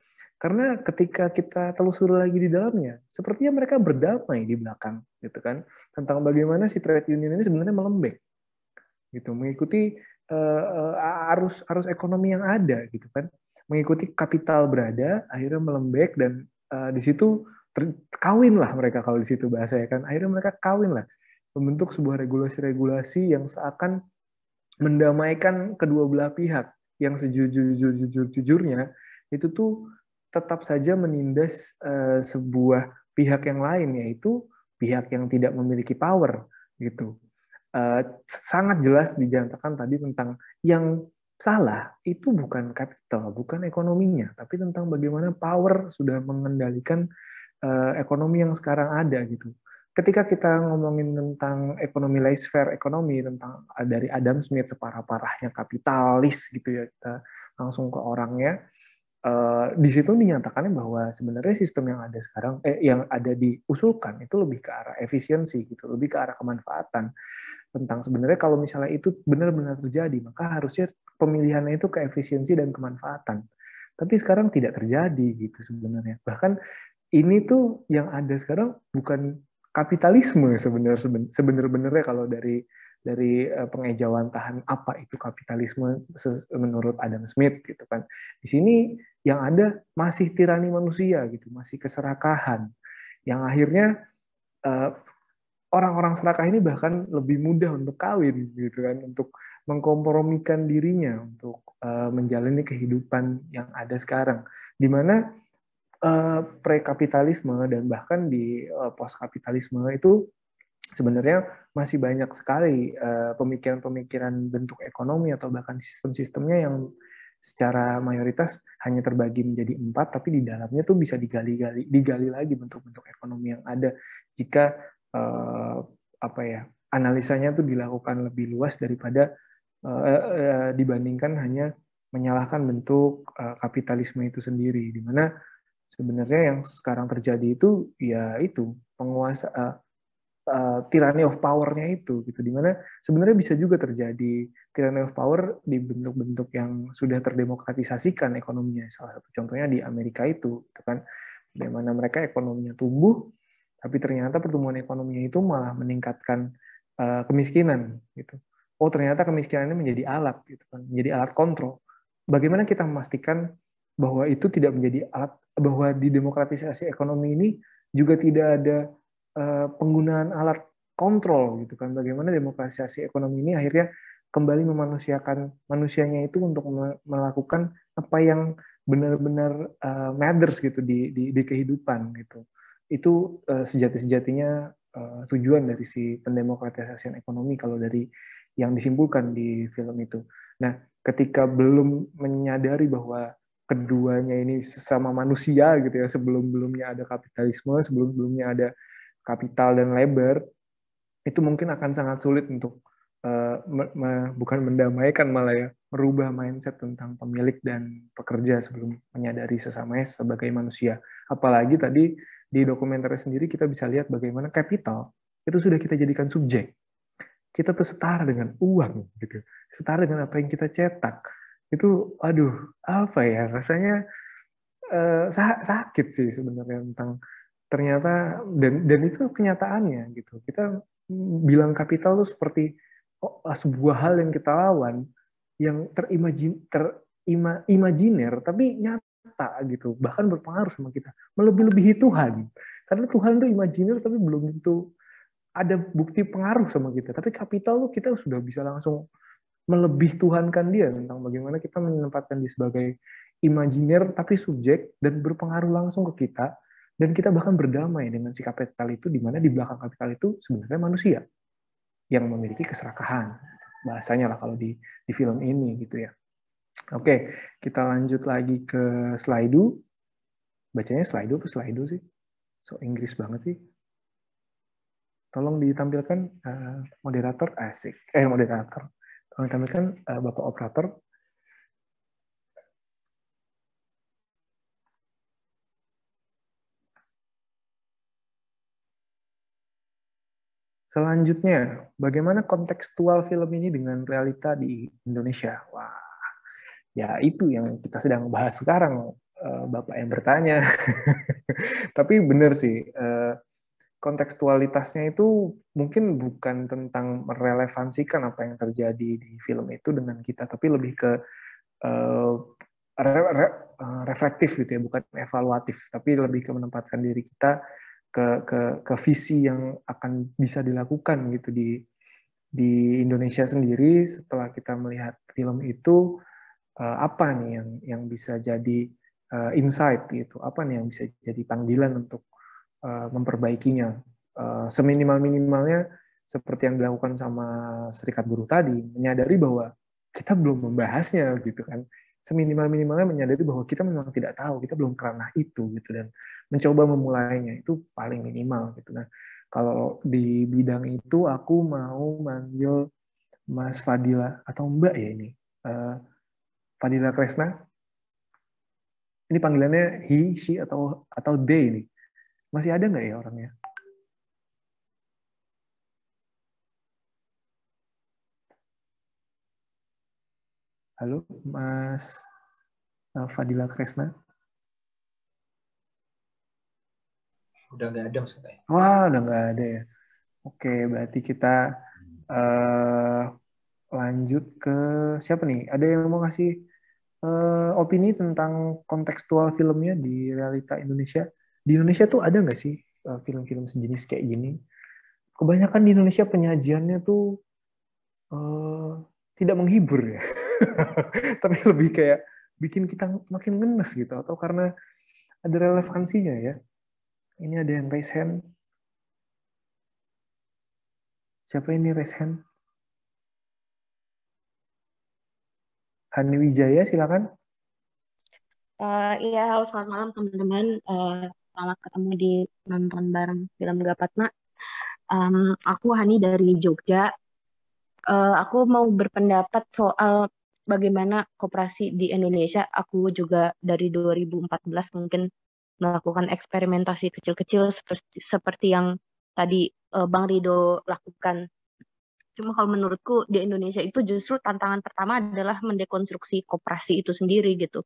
karena ketika kita telusuri lagi di dalamnya, sepertinya mereka berdamai di belakang, gitu kan, tentang bagaimana si trade union ini sebenarnya melembek, gitu, mengikuti uh, arus arus ekonomi yang ada, gitu kan, mengikuti kapital berada, akhirnya melembek dan uh, di situ kawin lah mereka kalau di situ bahasa ya kan, akhirnya mereka kawin lah, membentuk sebuah regulasi-regulasi yang seakan mendamaikan kedua belah pihak. Yang sejujur-jujurnya itu tuh tetap saja menindas uh, sebuah pihak yang lain yaitu pihak yang tidak memiliki power gitu. Uh, sangat jelas dinyatakan tadi tentang yang salah itu bukan kapital, bukan ekonominya, tapi tentang bagaimana power sudah mengendalikan uh, ekonomi yang sekarang ada gitu. Ketika kita ngomongin tentang ekonomi laissez-faire ekonomi tentang dari Adam Smith separah-parahnya kapitalis gitu ya kita langsung ke orangnya Uh, di situ dinyatakannya bahwa sebenarnya sistem yang ada sekarang eh yang ada diusulkan itu lebih ke arah efisiensi gitu, lebih ke arah kemanfaatan. Tentang sebenarnya kalau misalnya itu benar-benar terjadi, maka harusnya pemilihannya itu ke efisiensi dan kemanfaatan. Tapi sekarang tidak terjadi gitu sebenarnya. Bahkan ini tuh yang ada sekarang bukan kapitalisme sebenarnya sebenarnya kalau dari dari uh, pengejawantahan apa itu kapitalisme menurut Adam Smith gitu kan. Di sini yang ada masih tirani manusia gitu, masih keserakahan. Yang akhirnya uh, orang-orang serakah ini bahkan lebih mudah untuk kawin gitu kan, untuk mengkompromikan dirinya untuk uh, menjalani kehidupan yang ada sekarang. Di mana pre-kapitalisme dan bahkan di post-kapitalisme itu sebenarnya masih banyak sekali eh, pemikiran-pemikiran bentuk ekonomi atau bahkan sistem-sistemnya yang secara mayoritas hanya terbagi menjadi empat, tapi di dalamnya tuh bisa digali-gali, digali lagi bentuk-bentuk ekonomi yang ada. Jika eh, apa ya analisanya tuh dilakukan lebih luas daripada eh, dibandingkan hanya menyalahkan bentuk kapitalisme itu sendiri, di mana sebenarnya yang sekarang terjadi itu ya itu penguasa uh, tyranny of power-nya itu gitu di mana sebenarnya bisa juga terjadi tyranny of power di bentuk-bentuk yang sudah terdemokratisasikan ekonominya salah satu contohnya di Amerika itu gitu kan bagaimana mereka ekonominya tumbuh Tapi ternyata pertumbuhan ekonominya itu malah meningkatkan uh, kemiskinan gitu. Oh ternyata kemiskinan ini menjadi alat gitu kan, menjadi alat kontrol. Bagaimana kita memastikan bahwa itu tidak menjadi alat bahwa di demokratisasi ekonomi ini juga tidak ada penggunaan alat kontrol gitu kan. Bagaimana demokratisasi ekonomi ini akhirnya kembali memanusiakan manusianya itu untuk melakukan apa yang benar-benar uh, matters gitu di, di di kehidupan gitu itu uh, sejati-sejatinya tujuan dari si pendemokratisasian ekonomi kalau dari yang disimpulkan di film itu. Nah, ketika belum menyadari bahwa keduanya ini sesama manusia gitu ya, sebelum-belumnya ada kapitalisme, sebelum-belumnya ada kapital dan labor, itu mungkin akan sangat sulit untuk uh, me, me, bukan mendamaikan malah ya, merubah mindset tentang pemilik dan pekerja sebelum menyadari sesamanya sebagai manusia. Apalagi tadi di dokumenter sendiri kita bisa lihat bagaimana kapital itu sudah kita jadikan subjek. Kita tuh setara dengan uang gitu. Setara dengan apa yang kita cetak. Itu aduh, apa ya? Rasanya uh, sakit sih sebenarnya tentang ternyata dan dan itu kenyataannya gitu. Kita bilang kapital itu seperti oh, sebuah hal yang kita lawan yang terimajin terimajiner tapi nyata nyata gitu, bahkan berpengaruh sama kita, melebih-lebihi Tuhan. Karena Tuhan itu imajiner tapi belum tentu ada bukti pengaruh sama kita. Tapi kapital tuh kita sudah bisa langsung melebih Tuhankan dia tentang bagaimana kita menempatkan dia sebagai imajiner tapi subjek dan berpengaruh langsung ke kita dan kita bahkan berdamai dengan si kapital itu di mana di belakang kapital itu sebenarnya manusia yang memiliki keserakahan bahasanya lah kalau di di film ini gitu ya Oke, kita lanjut lagi ke slide. Bacanya slide apa slide sih? So Inggris banget sih. Tolong ditampilkan uh, moderator asik. Eh moderator. Tolong ditampilkan uh, Bapak operator. Selanjutnya, bagaimana kontekstual film ini dengan realita di Indonesia? Wah, Ya itu yang kita sedang bahas sekarang, eh, Bapak yang bertanya. Tapi benar sih, eh, kontekstualitasnya itu mungkin bukan tentang merelevansikan apa yang terjadi di film itu dengan kita, tapi lebih ke eh, reflektif gitu ya, bukan evaluatif, tapi lebih ke menempatkan diri kita ke ke ke visi yang akan bisa dilakukan gitu di di Indonesia sendiri setelah kita melihat film itu uh, apa nih yang yang bisa jadi uh, insight gitu? Apa nih yang bisa jadi panggilan untuk uh, memperbaikinya? Seminimal minimalnya seperti yang dilakukan sama serikat buruh tadi menyadari bahwa kita belum membahasnya gitu kan. Seminimal minimalnya menyadari bahwa kita memang tidak tahu kita belum kerana itu gitu. Dan mencoba memulainya itu paling minimal gitu nah kalau di bidang itu aku mau manggil Mas Fadila atau Mbak ya ini uh, Fadila Kresna. Ini panggilannya he, she, atau atau they ini. Masih ada nggak ya orangnya? Halo, Mas eh, Fadila Kresna. Udah nggak ada maksudnya. Wah, udah nggak ada ya. Oke, berarti kita uh, lanjut ke siapa nih? Ada yang mau ngasih uh, opini tentang kontekstual filmnya di realita Indonesia. Di Indonesia tuh ada nggak sih eh, film-film sejenis kayak gini? Kebanyakan di Indonesia penyajiannya tuh uh, tidak menghibur ya, tapi lebih kayak bikin kita makin ngenes gitu, atau karena ada relevansinya ya. Ini ada yang raise hand. Siapa ini raise hand? Hani Wijaya, silakan. Uh, iya, halo selamat malam teman-teman. Uh, selamat ketemu di nonton bareng film Gapatma. Um, aku Hani dari Jogja. Uh, aku mau berpendapat soal bagaimana koperasi di Indonesia. Aku juga dari 2014 mungkin melakukan eksperimentasi kecil-kecil seperti, seperti yang tadi uh, Bang Rido lakukan Cuma kalau menurutku di Indonesia itu justru tantangan pertama adalah mendekonstruksi koperasi itu sendiri gitu.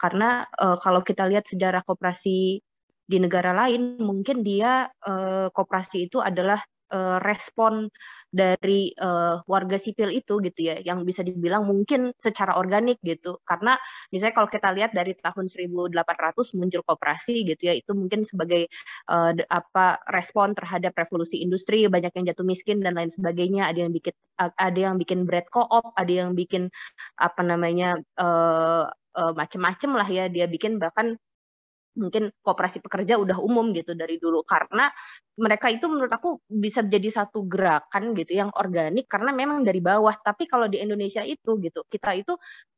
Karena uh, kalau kita lihat sejarah koperasi di negara lain mungkin dia uh, koperasi itu adalah uh, respon dari uh, warga sipil itu gitu ya yang bisa dibilang mungkin secara organik gitu. Karena misalnya kalau kita lihat dari tahun 1800 muncul koperasi gitu ya itu mungkin sebagai uh, apa respon terhadap revolusi industri banyak yang jatuh miskin dan lain sebagainya. Ada yang bikin ada yang bikin bread co-op ada yang bikin apa namanya uh, uh, macem-macem lah ya dia bikin bahkan mungkin kooperasi pekerja udah umum gitu dari dulu. Karena mereka itu menurut aku bisa jadi satu gerakan gitu yang organik karena memang dari bawah. Tapi kalau di Indonesia itu gitu kita itu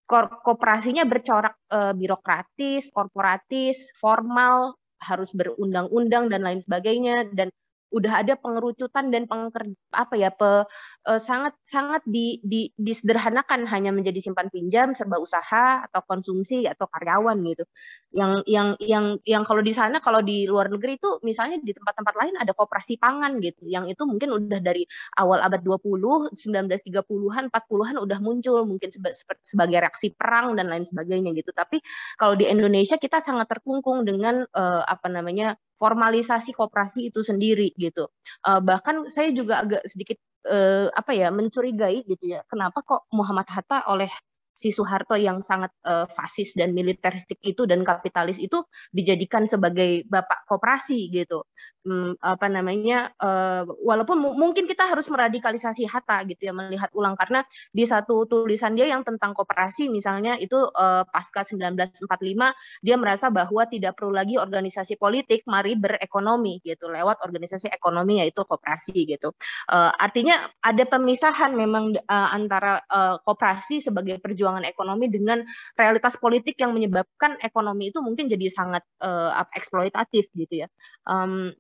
kooperasinya bercorak e, birokratis korporatis formal harus berundang-undang dan lain sebagainya. Dan udah ada pengerucutan dan pengker, apa ya pe, uh, sangat sangat di, di, disederhanakan hanya menjadi simpan pinjam serba usaha atau konsumsi atau karyawan gitu yang yang yang yang kalau di sana kalau di luar negeri itu misalnya di tempat-tempat lain ada koperasi pangan gitu yang itu mungkin udah dari awal abad 20 1930-an 40-an udah muncul mungkin seba, sebagai reaksi perang dan lain sebagainya gitu tapi kalau di Indonesia kita sangat terkungkung dengan uh, apa namanya formalisasi koperasi itu sendiri gitu. Uh, bahkan saya juga agak sedikit uh, apa ya mencurigai gitu ya, kenapa kok Muhammad Hatta oleh si Soeharto yang sangat uh, fasis dan militeristik itu dan kapitalis itu dijadikan sebagai bapak koperasi gitu hmm, apa namanya uh, walaupun mungkin kita harus meradikalisasi Hatta gitu ya melihat ulang karena di satu tulisan dia yang tentang koperasi misalnya itu uh, pasca 1945 dia merasa bahwa tidak perlu lagi organisasi politik mari berekonomi gitu lewat organisasi ekonomi yaitu koperasi gitu uh, artinya ada pemisahan memang antara uh, koperasi sebagai perjuangan ekonomi dengan realitas politik yang menyebabkan ekonomi itu mungkin jadi sangat eksploitatif gitu ya. Um,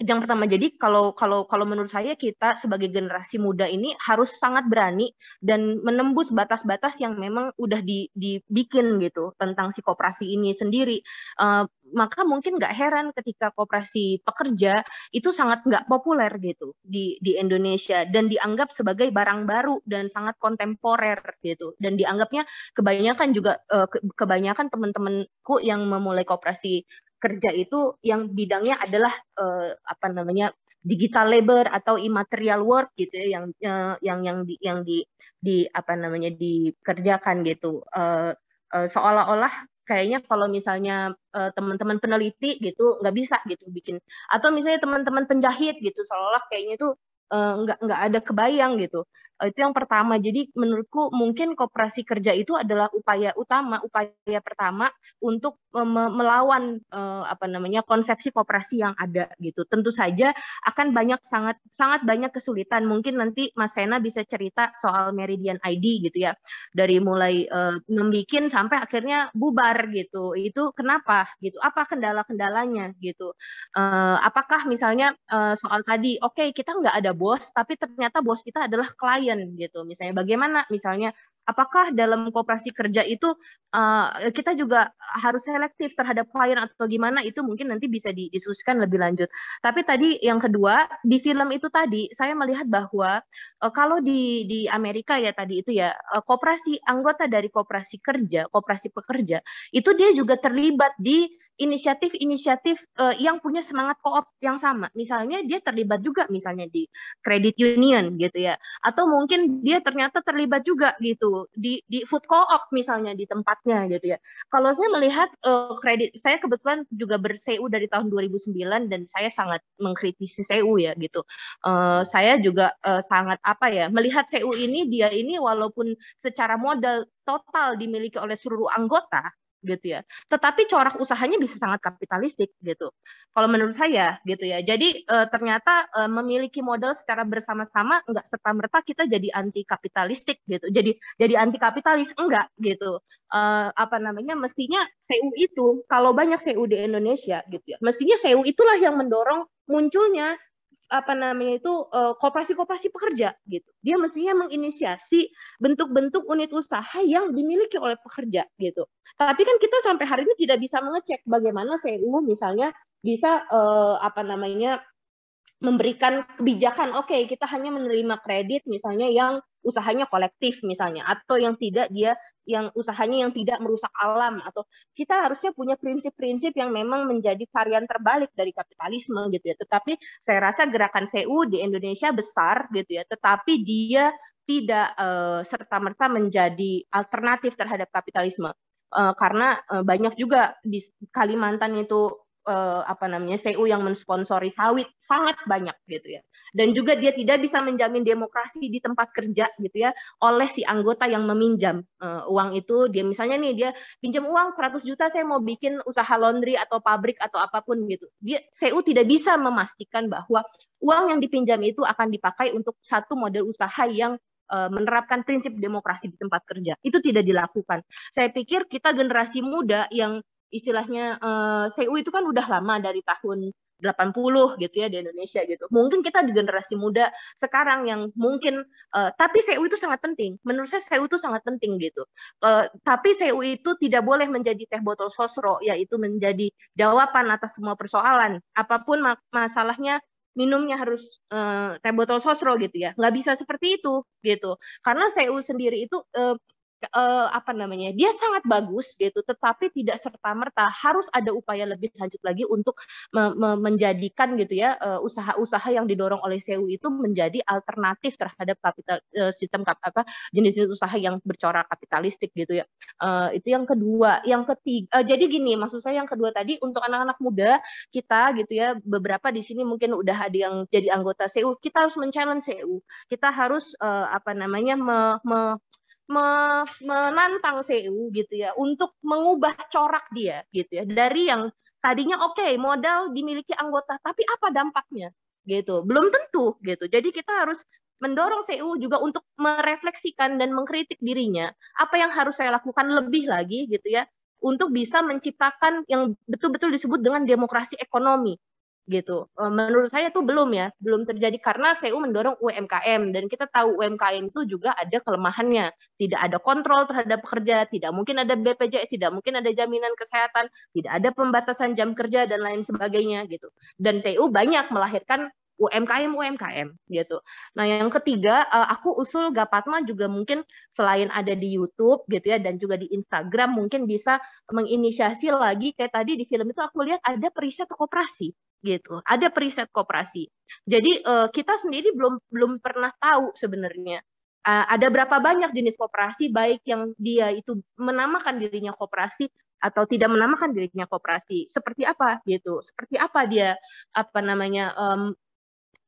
yang pertama jadi kalau kalau kalau menurut saya kita sebagai generasi muda ini harus sangat berani dan menembus batas-batas yang memang udah di, dibikin gitu tentang si koperasi ini sendiri. Uh, maka mungkin nggak heran ketika koperasi pekerja itu sangat nggak populer gitu di di Indonesia dan dianggap sebagai barang baru dan sangat kontemporer gitu. Dan dianggapnya kebanyakan juga uh, kebanyakan teman-temanku yang memulai koperasi kerja itu yang bidangnya adalah uh, apa namanya digital labor atau immaterial work gitu ya yang uh, yang yang di yang di di apa namanya dikerjakan gitu. Uh, uh, seolah-olah kayaknya kalau misalnya uh, teman-teman peneliti gitu nggak bisa gitu bikin. Atau misalnya teman-teman penjahit gitu seolah-olah kayaknya itu nggak nggak ada kebayang gitu itu yang pertama. Jadi menurutku mungkin kooperasi kerja itu adalah upaya utama, upaya pertama untuk melawan uh, apa namanya konsepsi kooperasi yang ada gitu. Tentu saja akan banyak sangat sangat banyak kesulitan. Mungkin nanti Mas Sena bisa cerita soal Meridian ID gitu ya. Dari mulai uh, membikin sampai akhirnya bubar gitu. Itu kenapa gitu? Apa kendala-kendalanya gitu? Uh, apakah misalnya soal tadi, oke okay, kita nggak ada bos, tapi ternyata bos kita adalah klien klien gitu. Misalnya bagaimana misalnya apakah dalam kooperasi kerja itu uh, kita juga harus selektif terhadap klien atau gimana itu mungkin nanti bisa didiskusikan lebih lanjut. Tapi tadi yang kedua di film itu tadi saya melihat bahwa uh, kalau di di Amerika ya tadi itu ya uh, kooperasi anggota dari kooperasi kerja, kooperasi pekerja itu dia juga terlibat di inisiatif-inisiatif uh, yang punya semangat koop yang sama. Misalnya dia terlibat juga misalnya di credit union gitu ya. Atau mungkin dia ternyata terlibat juga gitu di di food co-op misalnya di tempatnya gitu ya. Kalau saya melihat uh, kredit saya kebetulan juga ber-CU dari tahun 2009 dan saya sangat mengkritisi CU ya gitu. Uh, saya juga uh, sangat apa ya melihat CU ini dia ini walaupun secara modal total dimiliki oleh seluruh anggota gitu ya. Tetapi corak usahanya bisa sangat kapitalistik gitu. Kalau menurut saya gitu ya. Jadi e, ternyata e, memiliki modal secara bersama-sama enggak serta merta kita jadi anti kapitalistik gitu. Jadi jadi anti kapitalis enggak gitu. E, apa namanya? Mestinya CU itu kalau banyak CU di Indonesia gitu ya. Mestinya CU itulah yang mendorong munculnya apa namanya itu uh, kooperasi-kooperasi pekerja gitu. Dia mestinya menginisiasi bentuk-bentuk unit usaha yang dimiliki oleh pekerja gitu. Tapi kan kita sampai hari ini tidak bisa mengecek bagaimana CU misalnya bisa uh, apa namanya memberikan kebijakan oke okay, kita hanya menerima kredit misalnya yang usahanya kolektif misalnya atau yang tidak dia yang usahanya yang tidak merusak alam atau kita harusnya punya prinsip-prinsip yang memang menjadi varian terbalik dari kapitalisme gitu ya. Tetapi saya rasa gerakan CU di Indonesia besar gitu ya, tetapi dia tidak uh, serta-merta menjadi alternatif terhadap kapitalisme. Uh, karena uh, banyak juga di Kalimantan itu uh, apa namanya CU yang mensponsori sawit sangat banyak gitu ya. Dan juga dia tidak bisa menjamin demokrasi di tempat kerja gitu ya oleh si anggota yang meminjam uh, uang itu. Dia misalnya nih dia pinjam uang 100 juta saya mau bikin usaha laundry atau pabrik atau apa pun gitu. Dia CU tidak bisa memastikan bahwa uang yang dipinjam itu akan dipakai untuk satu model usaha yang eh, menerapkan prinsip demokrasi di tempat kerja. Itu tidak dilakukan. Saya pikir kita generasi muda yang istilahnya uh, eh, CU itu kan udah lama dari tahun 80 gitu ya di Indonesia gitu. Mungkin kita di generasi muda sekarang yang mungkin uh, tapi CU itu sangat penting. Menurut saya CU itu sangat penting gitu. Uh, tapi CU itu tidak boleh menjadi teh botol sosro yaitu menjadi jawaban atas semua persoalan. Apa pun masalahnya minumnya harus uh, teh botol sosro gitu ya. Nggak bisa seperti itu gitu. Karena CU sendiri itu uh, uh, apa namanya dia sangat bagus gitu tetapi tidak serta merta harus ada upaya lebih lanjut lagi untuk me me menjadikan gitu ya eh, usaha-usaha yang didorong oleh CU itu menjadi alternatif terhadap kapital uh, sistem kap apa jenis-jenis usaha yang bercorak kapitalistik gitu ya. Uh, itu yang kedua. Yang ketiga uh, jadi gini maksud saya yang kedua tadi untuk anak-anak muda kita gitu ya beberapa di sini mungkin udah ada yang jadi anggota CU kita harus men-challenge CU kita harus uh, apa namanya me, me menantang CU gitu ya untuk mengubah corak dia gitu ya dari yang tadinya oke okay, modal dimiliki anggota tapi apa dampaknya gitu belum tentu gitu. Jadi kita harus mendorong CU juga untuk merefleksikan dan mengkritik dirinya apa yang harus saya lakukan lebih lagi gitu ya untuk bisa menciptakan yang betul-betul disebut dengan demokrasi ekonomi gitu. Eh, menurut saya tuh belum ya, belum terjadi karena CU mendorong UMKM dan kita tahu UMKM itu juga ada kelemahannya. Tidak ada kontrol terhadap pekerja, tidak mungkin ada BPJS, tidak mungkin ada jaminan kesehatan, tidak ada pembatasan jam kerja dan lain sebagainya gitu. Dan CU banyak melahirkan UMKM UMKM gitu. Nah yang ketiga uh, aku usul Gapatma juga mungkin selain ada di YouTube gitu ya dan juga di Instagram mungkin bisa menginisiasi lagi kayak tadi di film itu aku lihat ada periset koperasi gitu. Ada periset koperasi. Jadi uh, kita sendiri belum belum pernah tahu sebenarnya uh, ada berapa banyak jenis koperasi baik yang dia itu menamakan dirinya koperasi atau tidak menamakan dirinya koperasi seperti apa gitu seperti apa dia apa namanya um,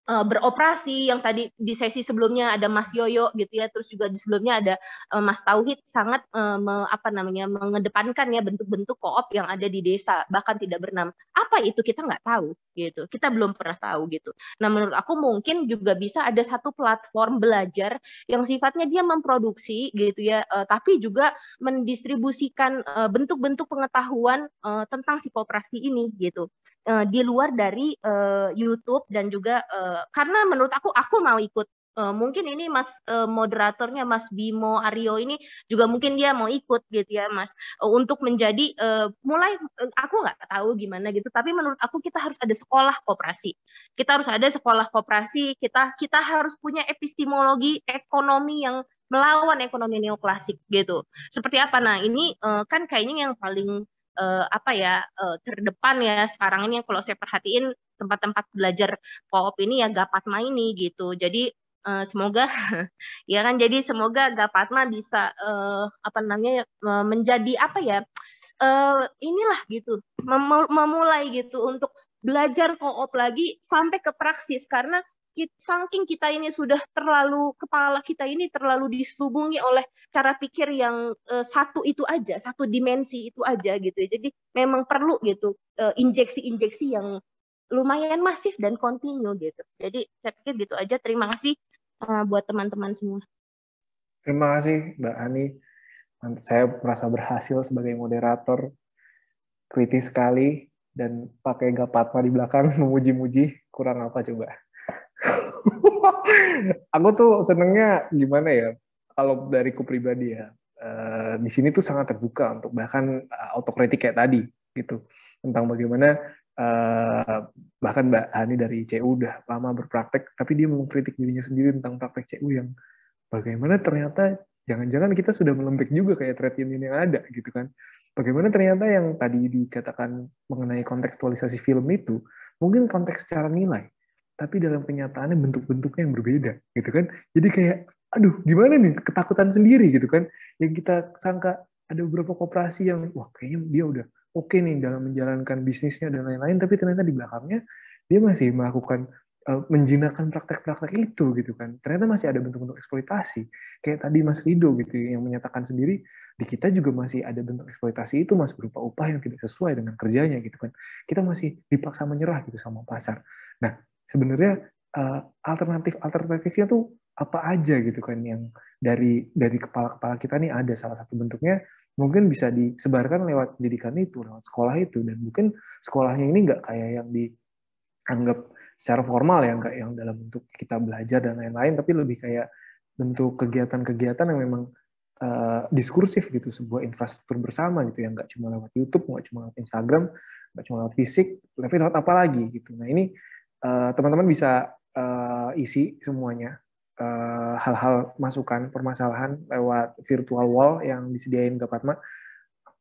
uh, beroperasi yang tadi di sesi sebelumnya ada Mas Yoyo gitu ya terus juga di sebelumnya ada uh, Mas Tauhid sangat uh, me, apa namanya mengedepankan ya bentuk-bentuk koop yang ada di desa bahkan tidak bernama apa itu? Kita nggak tahu gitu. Kita belum pernah tahu gitu. Nah menurut aku mungkin juga bisa ada satu platform belajar yang sifatnya dia memproduksi gitu ya uh, tapi juga mendistribusikan bentuk-bentuk uh, pengetahuan uh, tentang si kooperasi ini gitu uh, di luar dari uh, YouTube dan juga uh, karena menurut aku aku mau ikut uh, mungkin ini Mas uh, moderatornya Mas Bimo Aryo ini juga mungkin dia mau ikut gitu ya Mas. Uh, untuk menjadi uh, mulai uh, aku nggak tahu gimana gitu tapi menurut aku kita harus ada sekolah koperasi. Kita harus ada sekolah koperasi kita kita harus punya epistemologi ekonomi yang melawan ekonomi neoklasik gitu. Seperti apa? Nah ini uh, kan kayaknya yang paling uh, apa ya uh, terdepan ya sekarang ini. Kalau saya perhatiin tempat-tempat belajar koop ini ya Gapatma ini gitu. Jadi uh, semoga ya kan? Jadi semoga Gapatma bisa uh, apa namanya uh, menjadi apa ya uh, inilah gitu. Mem memulai gitu untuk belajar koop lagi sampai ke praksis karena saking kita ini sudah terlalu kepala kita ini terlalu diselubungi oleh cara pikir yang uh, satu itu aja, satu dimensi itu aja gitu. Ya. Jadi memang perlu gitu uh, injeksi-injeksi yang lumayan masif dan kontinu gitu. Jadi saya pikir gitu aja. Terima kasih uh, buat teman-teman semua. Terima kasih Mbak Ani. Saya merasa berhasil sebagai moderator kritis sekali dan pakai gapatma di belakang memuji-muji kurang apa coba aku tuh senengnya gimana ya kalau dariku pribadi ya uh, di sini tuh sangat terbuka untuk bahkan uh, autokritik kayak tadi gitu tentang bagaimana uh, bahkan Mbak Hani dari CU udah lama berpraktek tapi dia mengkritik dirinya sendiri tentang praktek CU yang bagaimana ternyata jangan-jangan kita sudah melembek juga kayak trade union yang ada gitu kan. Bagaimana ternyata yang tadi dikatakan mengenai kontekstualisasi film itu mungkin konteks secara nilai, tapi dalam kenyataannya bentuk-bentuknya yang berbeda gitu kan. Jadi kayak aduh gimana nih? Ketakutan sendiri gitu kan? Yang kita sangka ada beberapa koperasi yang wah kayaknya dia udah oke okay nih dalam menjalankan bisnisnya dan lain-lain. Tapi ternyata di belakangnya dia masih melakukan uh, menjinakkan praktek-praktek itu gitu kan? Ternyata masih ada bentuk-bentuk eksploitasi. Kayak tadi Mas Rido gitu yang menyatakan sendiri di kita juga masih ada bentuk eksploitasi itu masih berupa upah yang tidak sesuai dengan kerjanya gitu kan? Kita masih dipaksa menyerah gitu sama pasar. Nah sebenarnya uh, alternatif alternatifnya tuh apa aja gitu kan yang dari dari kepala-kepala kita nih ada. Salah satu bentuknya mungkin bisa disebarkan lewat pendidikan itu lewat sekolah itu. Dan mungkin sekolahnya ini nggak kayak yang dianggap secara formal ya nggak yang dalam bentuk kita belajar dan lain-lain tapi lebih kayak bentuk kegiatan-kegiatan yang memang uh, diskursif gitu. Sebuah infrastruktur bersama gitu yang nggak cuma lewat YouTube nggak cuma lewat Instagram nggak cuma lewat fisik tapi lewat apa lagi gitu. Nah ini teman-teman uh, bisa uh, isi semuanya Eh, hal-hal uh, masukan permasalahan lewat virtual wall yang disediain Gapatma.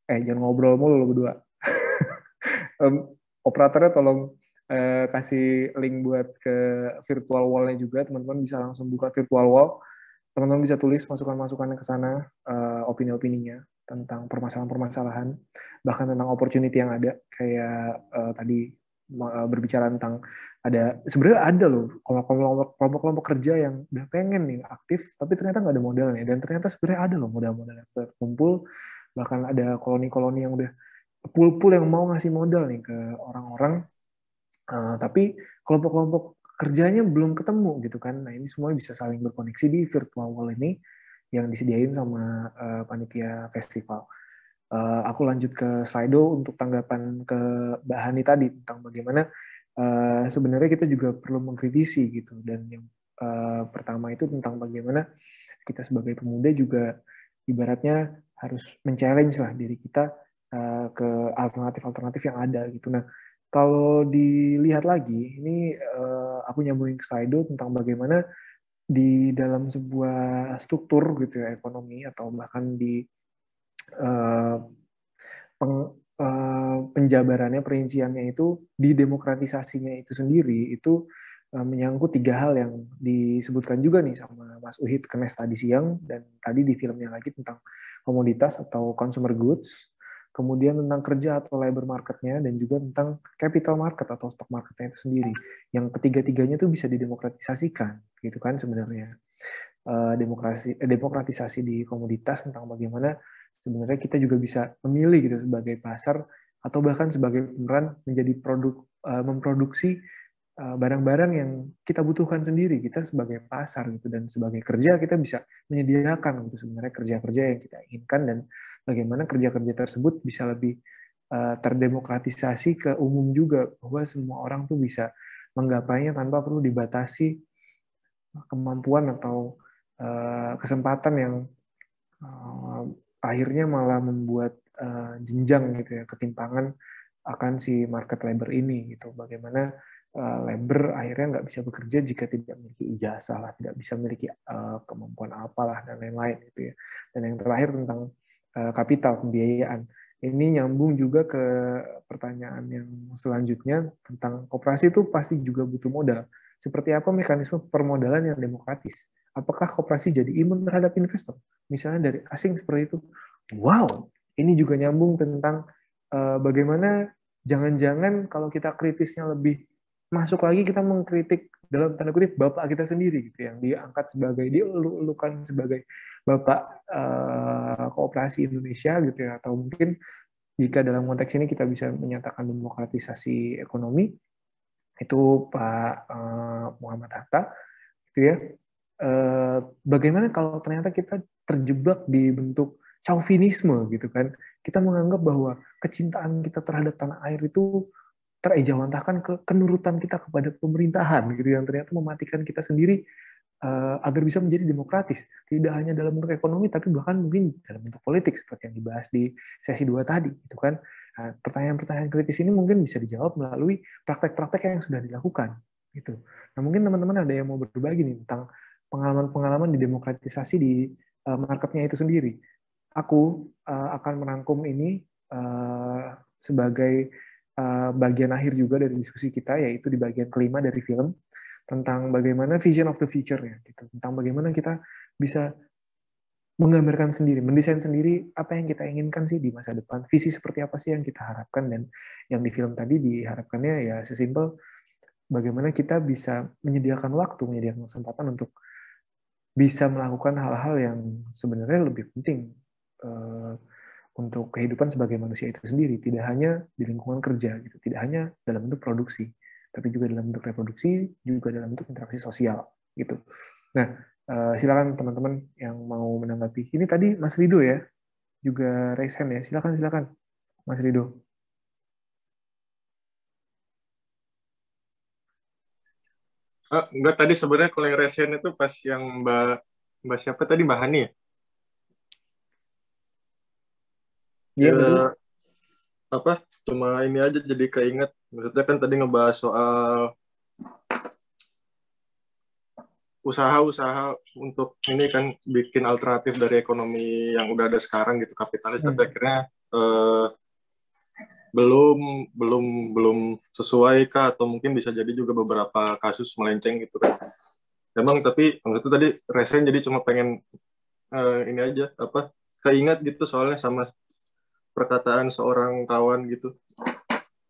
Eh jangan ngobrol mulu lo berdua. um, operatornya tolong uh, kasih link buat ke virtual wall-nya juga. Teman-teman bisa langsung buka virtual wall. Teman-teman bisa tulis masukan-masukannya ke sana, uh, opini-opininya tentang permasalahan-permasalahan, bahkan tentang opportunity yang ada. Kayak uh, tadi berbicara tentang ada sebenarnya ada loh kelompok-kelompok kerja yang udah pengen nih aktif tapi ternyata nggak ada modalnya. Dan ternyata sebenarnya ada loh modal-modal yang sudah kumpul bahkan ada koloni-koloni yang udah pul-pul yang mau ngasih modal nih ke orang-orang. Uh, tapi kelompok-kelompok kerjanya belum ketemu gitu kan. Nah ini semua bisa saling berkoneksi di virtual wall ini yang disediain sama uh, panitia festival uh, aku lanjut ke Slido untuk tanggapan ke Mbak Hani tadi tentang bagaimana uh, sebenarnya kita juga perlu mengkritisi gitu dan yang uh, pertama itu tentang bagaimana kita sebagai pemuda juga ibaratnya harus men-challenge lah diri kita uh, ke alternatif-alternatif yang ada gitu. Nah, kalau dilihat lagi, ini uh, aku nyambungin ke Slido tentang bagaimana di dalam sebuah struktur gitu ya ekonomi atau bahkan di peng, Eh, penjabarannya, perinciannya itu di demokratisasinya itu sendiri itu eh, menyangkut tiga hal yang disebutkan juga nih sama Mas Uhid Kenes tadi siang dan tadi di filmnya lagi tentang komoditas atau consumer goods, kemudian tentang kerja atau labor marketnya dan juga tentang capital market atau stock marketnya itu sendiri. Yang ketiga-tiganya itu bisa didemokratisasikan, gitu kan sebenarnya. Eh, demokrasi demokratisasi di komoditas tentang bagaimana sebenarnya kita juga bisa memilih gitu sebagai pasar atau bahkan sebagai pemeran menjadi produk uh, memproduksi eh, barang-barang yang kita butuhkan sendiri kita sebagai pasar gitu. Dan sebagai kerja kita bisa menyediakan gitu sebenarnya kerja-kerja yang kita inginkan dan bagaimana kerja-kerja tersebut bisa lebih uh, terdemokratisasi ke umum juga bahwa semua orang tuh bisa menggapainya tanpa perlu dibatasi kemampuan atau kesempatan yang akhirnya malah membuat uh, jenjang gitu ya ketimpangan akan si market labor ini gitu. Bagaimana uh, labor akhirnya nggak bisa bekerja jika tidak memiliki ijazah lah tidak bisa memiliki uh, kemampuan apalah dan lain-lain gitu ya. Dan yang terakhir tentang uh, kapital pembiayaan. Ini nyambung juga ke pertanyaan yang selanjutnya tentang koperasi itu pasti juga butuh modal. Seperti apa mekanisme permodalan yang demokratis Apakah koperasi jadi imun terhadap investor? Misalnya dari asing seperti itu. Wow, ini juga nyambung tentang uh, bagaimana jangan-jangan kalau kita kritisnya lebih masuk lagi kita mengkritik dalam tanda kutip bapak kita sendiri gitu yang diangkat sebagai dia ulukan sebagai bapak uh, kooperasi Indonesia gitu ya atau mungkin jika dalam konteks ini kita bisa menyatakan demokratisasi ekonomi itu Pak uh, Muhammad Hatta gitu ya Eh, bagaimana kalau ternyata kita terjebak di bentuk chauvinisme gitu kan? Kita menganggap bahwa kecintaan kita terhadap tanah air itu terejawantahkan ke kenurutan kita kepada pemerintahan gitu yang ternyata mematikan kita sendiri uh, agar bisa menjadi demokratis. Tidak hanya dalam bentuk ekonomi tapi bahkan mungkin dalam bentuk politik seperti yang dibahas di sesi dua tadi gitu kan? Nah, pertanyaan-pertanyaan kritis ini mungkin bisa dijawab melalui praktek-praktek yang sudah dilakukan gitu. Nah mungkin teman-teman ada yang mau berbagi nih tentang pengalaman-pengalaman didemokratisasi di uh, marketnya itu sendiri. Aku uh, akan merangkum ini uh, sebagai bagian akhir juga dari diskusi kita, yaitu di bagian kelima dari film tentang bagaimana vision of the future ya, gitu. Tentang bagaimana kita bisa menggambarkan sendiri, mendesain sendiri apa yang kita inginkan sih di masa depan, visi seperti apa sih yang kita harapkan dan yang di film tadi diharapkannya ya sesimpel bagaimana kita bisa menyediakan waktu, menyediakan kesempatan untuk bisa melakukan hal-hal yang sebenarnya lebih penting uh, untuk kehidupan sebagai manusia itu sendiri, tidak hanya di lingkungan kerja, gitu, tidak hanya dalam bentuk produksi, tapi juga dalam bentuk reproduksi, juga dalam bentuk interaksi sosial, gitu. Nah, uh, silakan teman-teman yang mau menanggapi. Ini tadi Mas Rido ya, juga raise hand ya. Silakan, silakan, Mas Rido. Oh, enggak tadi sebenarnya kalau yang resen itu pas yang Mbak Mbak siapa tadi Mbak Hani ya? Iya. Ya, apa? Cuma ini aja jadi keinget. Maksudnya kan tadi ngebahas soal usaha-usaha untuk ini kan bikin alternatif dari ekonomi yang udah ada sekarang gitu kapitalis hmm. tapi akhirnya eh, belum belum belum sesuai kah atau mungkin bisa jadi juga beberapa kasus melenceng gitu kan emang tapi itu tadi resen jadi cuma pengen uh, ini aja apa keingat gitu soalnya sama perkataan seorang kawan gitu.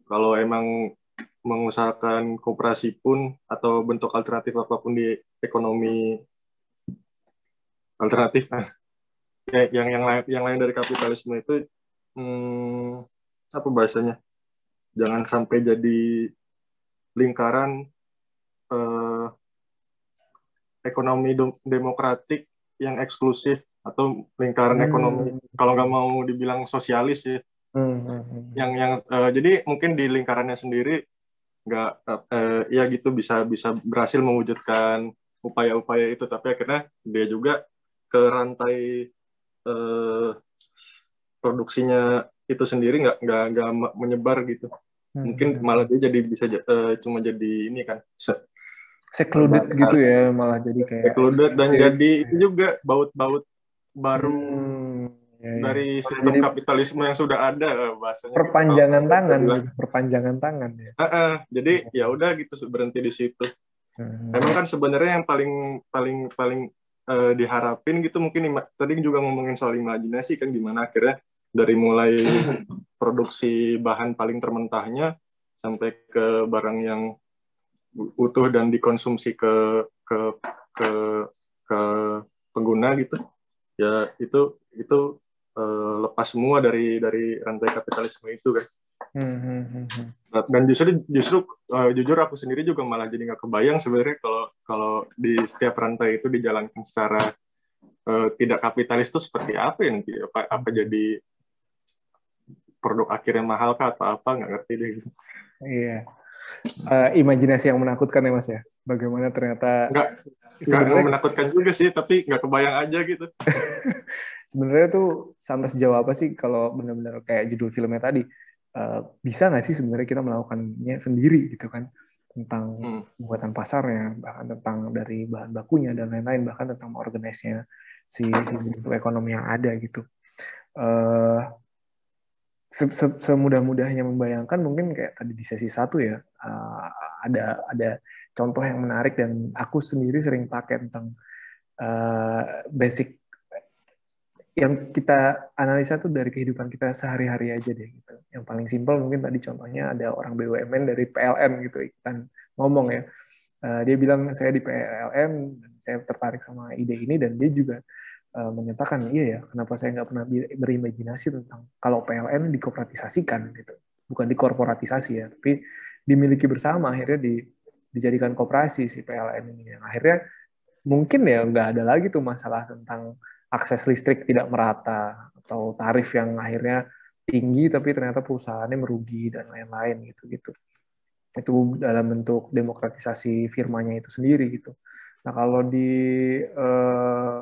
Kalau emang mengusahakan kooperasi pun atau bentuk alternatif apa pun di ekonomi alternatif nah yang yang lain yang lain dari kapitalisme itu hmm, apa bahasanya jangan sampai jadi lingkaran eh, ekonomi demokratik yang eksklusif atau lingkaran hmm. ekonomi kalau nggak mau dibilang sosialis ya hmm. yang yang uh, jadi mungkin di lingkarannya sendiri nggak uh, ya gitu bisa bisa berhasil mewujudkan upaya-upaya itu tapi akhirnya dia juga ke rantai uh, produksinya itu sendiri nggak nggak nggak menyebar gitu hmm. mungkin malah dia jadi bisa uh, cuma jadi ini kan secluded gitu ya malah jadi kayak secluded dan jadi itu juga baut-baut baru hmm, ya, ya. dari sistem jadi, kapitalisme yang sudah ada eh, bahasanya perpanjangan gitu. tangan gitu, perpanjangan tangan ya uh -uh, jadi ya udah gitu berhenti di situ hmm. emang kan sebenarnya yang paling paling paling uh, diharapin gitu mungkin tadi juga ngomongin soal imajinasi kan gimana akhirnya dari mulai produksi bahan paling termentahnya sampai ke barang yang utuh dan dikonsumsi ke ke ke ke pengguna gitu. Ya itu itu uh, lepas semua dari dari rantai kapitalisme itu kan hmm, hmm, hmm, dan justru justru uh, jujur aku sendiri juga malah jadi nggak kebayang sebenarnya kalau kalau di setiap rantai itu dijalankan secara uh, tidak kapitalis itu seperti apa ya nanti? Apa apa jadi produk akhirnya mahal kah atau apa nggak ngerti deh. Iya. Uh, imajinasi yang menakutkan ya mas ya? Bagaimana ternyata nggak nggak menakutkan juga sih tapi nggak kebayang aja gitu. Sebenarnya tuh sampai sejauh apa sih kalau benar-benar kayak judul filmnya tadi? Uh, bisa nggak sih sebenarnya kita melakukannya sendiri gitu kan? Tentang hmm. pasarnya bahkan tentang dari bahan bakunya dan lain-lain bahkan tentang organisnya si si ekonomi yang ada gitu. Uh, semudah-mudahnya membayangkan mungkin kayak tadi di sesi satu ya uh, ada ada contoh yang menarik dan aku sendiri sering pakai tentang uh, basic yang kita analisa tuh dari kehidupan kita sehari-hari aja deh gitu. Yang paling simpel mungkin tadi contohnya ada orang BUMN dari PLN gitu ikutan ngomong ya. Uh, dia bilang saya di PLN dan saya tertarik sama ide ini dan dia juga uh, menyatakan iya ya kenapa saya nggak pernah berimajinasi tentang kalau PLN dikooperatisasikan gitu. Bukan dikorporatisasi ya tapi dimiliki bersama akhirnya di, dijadikan kooperasi si PLN ini. Yang akhirnya mungkin ya nggak ada lagi tuh masalah tentang akses listrik tidak merata atau tarif yang akhirnya tinggi tapi ternyata perusahaannya merugi dan lain-lain gitu gitu. Itu dalam bentuk demokratisasi firmanya itu sendiri gitu. Nah kalau di eh,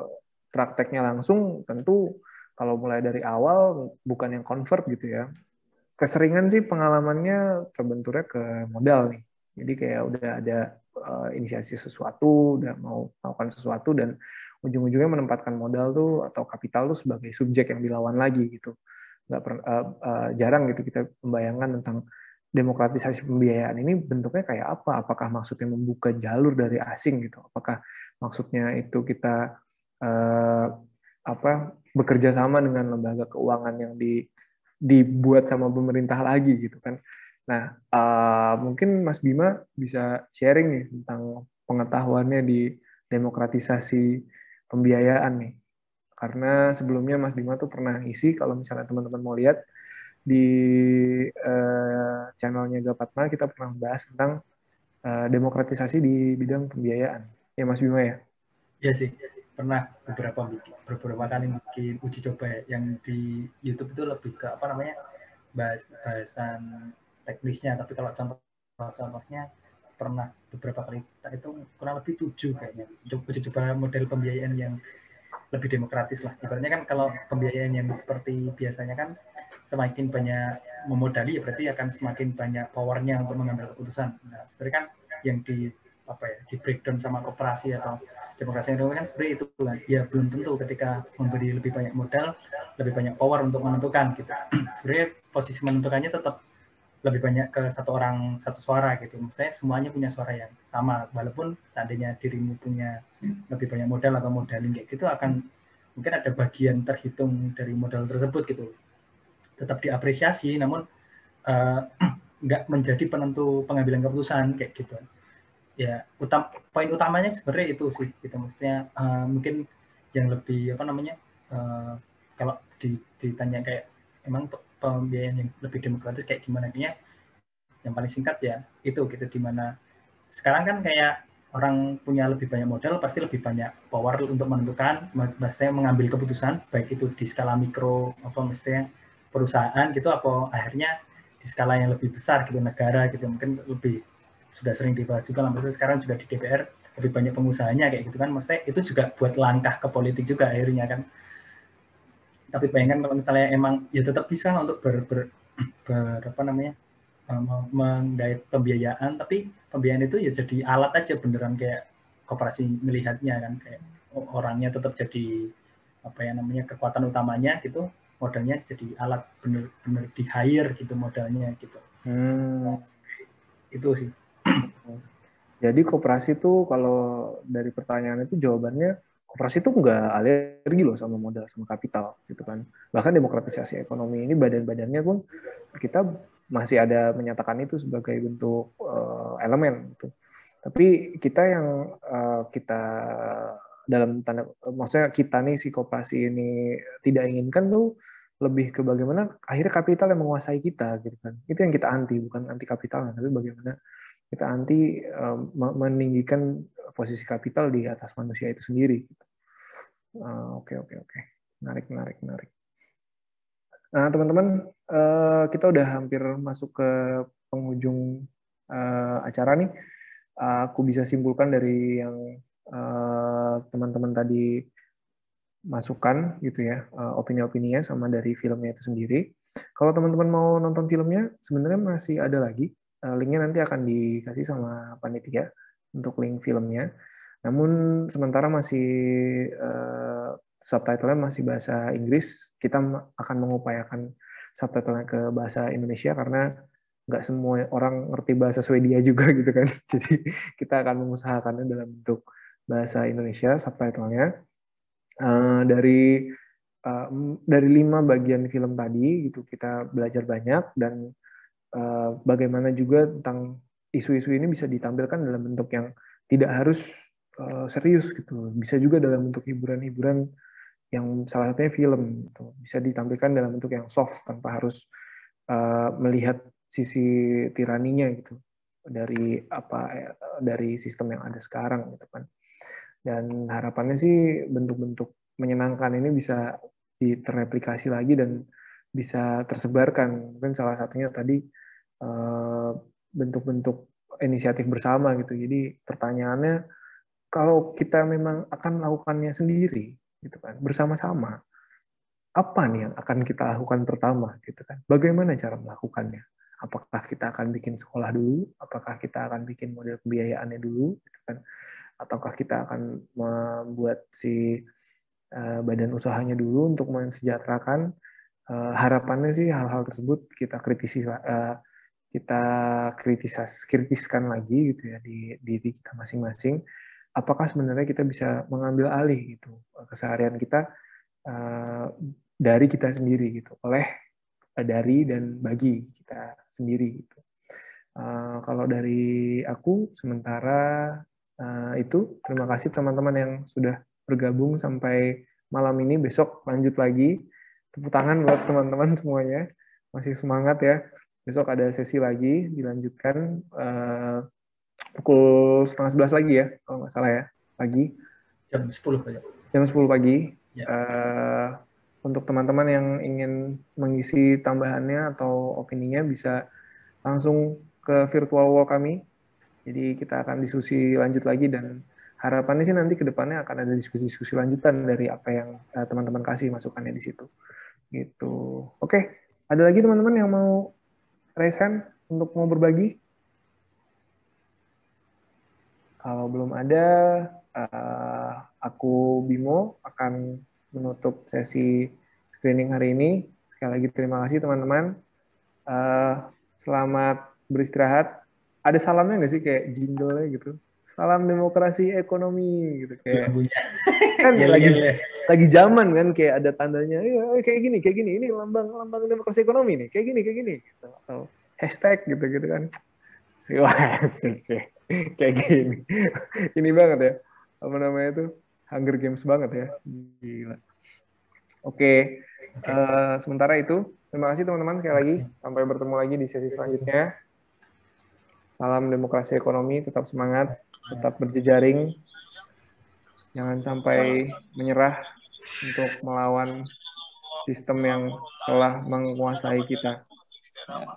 prakteknya langsung tentu kalau mulai dari awal bukan yang convert gitu ya. Keseringan sih pengalamannya terbenturnya ke modal nih. Jadi kayak udah ada uh, inisiasi sesuatu, udah mau melakukan sesuatu dan ujung-ujungnya menempatkan modal tuh atau kapital tuh sebagai subjek yang dilawan lagi gitu. Nggak per, uh, uh, jarang gitu kita membayangkan tentang demokratisasi pembiayaan ini bentuknya kayak apa? Apakah maksudnya membuka jalur dari asing gitu? Apakah maksudnya itu kita uh, apa bekerja sama dengan lembaga keuangan yang di dibuat sama pemerintah lagi gitu kan. Nah, uh, mungkin Mas Bima bisa sharing nih tentang pengetahuannya di demokratisasi pembiayaan nih. Karena sebelumnya Mas Bima tuh pernah isi kalau misalnya teman-teman mau lihat di uh, channelnya Gapatma kita pernah bahas tentang uh, demokratisasi di bidang pembiayaan. Ya Mas Bima ya? Iya sih, pernah beberapa beberapa kali bikin uji coba ya. yang di YouTube itu lebih ke apa namanya bahas bahasan teknisnya, tapi kalau contoh contohnya pernah beberapa kali itu kurang lebih tujuh kayaknya uji coba model pembiayaan yang lebih demokratis lah. Ibaratnya kan kalau pembiayaan yang seperti biasanya kan semakin banyak memodali ya berarti akan semakin banyak powernya untuk mengambil keputusan. Nah, sebenarnya kan yang di apa ya di breakdown sama koperasi atau demokrasi yang kan sebenarnya itu kan ya belum tentu ketika memberi lebih banyak modal lebih banyak power untuk menentukan gitu. Sebenarnya posisi menentukannya tetap lebih banyak ke satu orang satu suara gitu. Maksudnya semuanya punya suara yang sama. Walaupun seandainya dirimu punya lebih banyak modal atau modaling kayak gitu akan mungkin ada bagian terhitung dari modal tersebut gitu. Tetap diapresiasi namun uh, nggak menjadi penentu pengambilan keputusan kayak gitu ya utam poin utamanya sebenarnya itu sih gitu. Maksudnya uh, mungkin yang lebih apa namanya uh, kalau ditanya kayak emang pembiayaan yang lebih demokratis kayak gimana nya yang paling singkat ya itu gitu. Di mana sekarang kan kayak orang punya lebih banyak modal pasti lebih banyak power untuk menentukan maksudnya mengambil keputusan baik itu di skala mikro apa maksudnya perusahaan gitu apa akhirnya di skala yang lebih besar gitu negara gitu. Mungkin lebih sudah sering dibahas juga lah. Maksudnya sekarang juga di DPR lebih banyak pengusahanya kayak gitu kan. Maksudnya itu juga buat langkah ke politik juga akhirnya kan. Tapi bayangkan kalau misalnya emang ya tetap bisa untuk ber, ber, ber apa namanya eh, menggait pembiayaan. Tapi pembiayaan itu ya jadi alat aja beneran kayak koperasi melihatnya kan. Kayak orangnya tetap jadi apa ya namanya kekuatan utamanya gitu. Modalnya jadi alat bener-bener di hire gitu modalnya gitu. Hmm. itu sih jadi kooperasi tuh kalau dari pertanyaan itu jawabannya kooperasi tuh nggak alergi loh sama modal sama kapital gitu kan bahkan demokratisasi ekonomi ini badan-badannya pun kita masih ada menyatakan itu sebagai bentuk uh, elemen gitu. tapi kita yang uh, kita dalam tanda maksudnya kita nih si kooperasi ini tidak inginkan tuh lebih ke bagaimana akhirnya kapital yang menguasai kita gitu kan itu yang kita anti bukan anti kapital tapi bagaimana kita anti um, meninggikan posisi kapital di atas manusia itu sendiri. Ah, oke oke oke. Menarik menarik menarik. Nah teman-teman uh, kita udah hampir masuk ke penghujung uh, acara nih. Aku bisa simpulkan dari yang teman-teman tadi masukan gitu ya opini-opininya sama dari filmnya itu sendiri. Kalau teman-teman mau nonton filmnya sebenarnya masih ada lagi linknya nanti akan dikasih sama panitia untuk link filmnya. Namun sementara masih uh, subtitlenya masih bahasa Inggris. Kita akan mengupayakan subtitlenya ke bahasa Indonesia karena nggak semua orang ngerti bahasa Swedia juga gitu kan. Jadi kita akan mengusahakannya dalam bentuk bahasa Indonesia subtitlenya uh, dari uh, dari lima bagian film tadi gitu kita belajar banyak dan uh, bagaimana juga tentang isu-isu ini bisa ditampilkan dalam bentuk yang tidak harus uh, serius gitu bisa juga dalam bentuk hiburan-hiburan yang salah satunya film gitu. bisa ditampilkan dalam bentuk yang soft tanpa harus uh, melihat sisi tiraninya gitu. Dari apa dari sistem yang ada sekarang gitu kan. Dan harapannya sih bentuk-bentuk menyenangkan ini bisa terreplikasi lagi dan bisa tersebarkan. Mungkin salah satunya tadi eh, bentuk-bentuk inisiatif bersama gitu. Jadi pertanyaannya kalau kita memang akan melakukannya sendiri gitu kan bersama-sama apa nih yang akan kita lakukan pertama gitu kan? Bagaimana cara melakukannya? Apakah kita akan bikin sekolah dulu, apakah kita akan bikin model pembiayaannya dulu, gitu kan, ataukah kita akan membuat si uh, badan usahanya dulu untuk mensejahterakan. Uh, harapannya sih hal-hal tersebut kita kritisi, uh, kita kritisas, kritiskan lagi gitu ya di diri kita masing-masing. Apakah sebenarnya kita bisa mengambil alih gitu keseharian kita uh, dari kita sendiri gitu oleh dari dan bagi kita sendiri gitu. Uh, kalau dari aku sementara uh, itu terima kasih teman-teman yang sudah bergabung sampai malam ini besok lanjut lagi tepuk tangan buat teman-teman semuanya. Masih semangat ya. Besok ada sesi lagi dilanjutkan uh, pukul setengah sebelas lagi ya kalau nggak salah ya pagi. Jam 10 pagi jam 10 pagi. Ya. uh, untuk teman-teman yang ingin mengisi tambahannya atau opininya bisa langsung ke virtual wall kami. Jadi kita akan diskusi lanjut lagi dan harapannya sih nanti ke depannya akan ada diskusi-diskusi lanjutan dari apa yang eh, teman-teman kasih masukannya di situ. Gitu. Oke, ada lagi teman-teman yang mau hand untuk mau berbagi? Kalau belum ada, uh, aku Bimo akan menutup sesi screening hari ini. Sekali lagi terima kasih teman-teman. Uh, selamat beristirahat. Ada salamnya nggak sih kayak jingle gitu? Salam demokrasi ekonomi gitu kayak. kan ya, lagi ya. lagi zaman kan kayak ada tandanya ya kayak gini kayak gini ini lambang lambang demokrasi ekonomi nih kayak gini kayak gini gitu. atau hashtag gitu gitu kan. Wah, kayak gini. ini banget ya. Apa namanya itu? Hunger Games banget ya. Gila. Oke, okay. uh, eh, sementara itu terima kasih teman-teman sekali lagi. Sampai bertemu lagi di sesi selanjutnya. Salam demokrasi ekonomi, tetap semangat, tetap berjejaring. Jangan sampai menyerah untuk melawan sistem yang telah menguasai kita.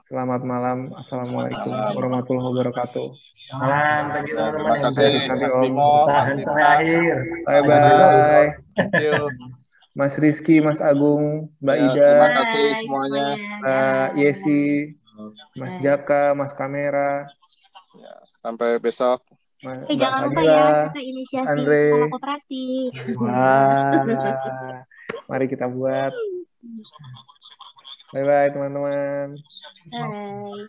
Selamat malam. Assalamualaikum warahmatullahi wabarakatuh. Salam bagi teman-teman yang nanti Om. Tahan sampai akhir. Bye bye. Mas Rizky, Mas Agung, Mbak ya, Ida, terima kasih semuanya. Mbak Yesi, Mas Jaka, Mas Kamera. Ya, sampai besok. Mas, eh, jangan lupa ya kita inisiasi Andre. sekolah koperasi. Wah, mari kita buat. Bye bye teman-teman. Bye.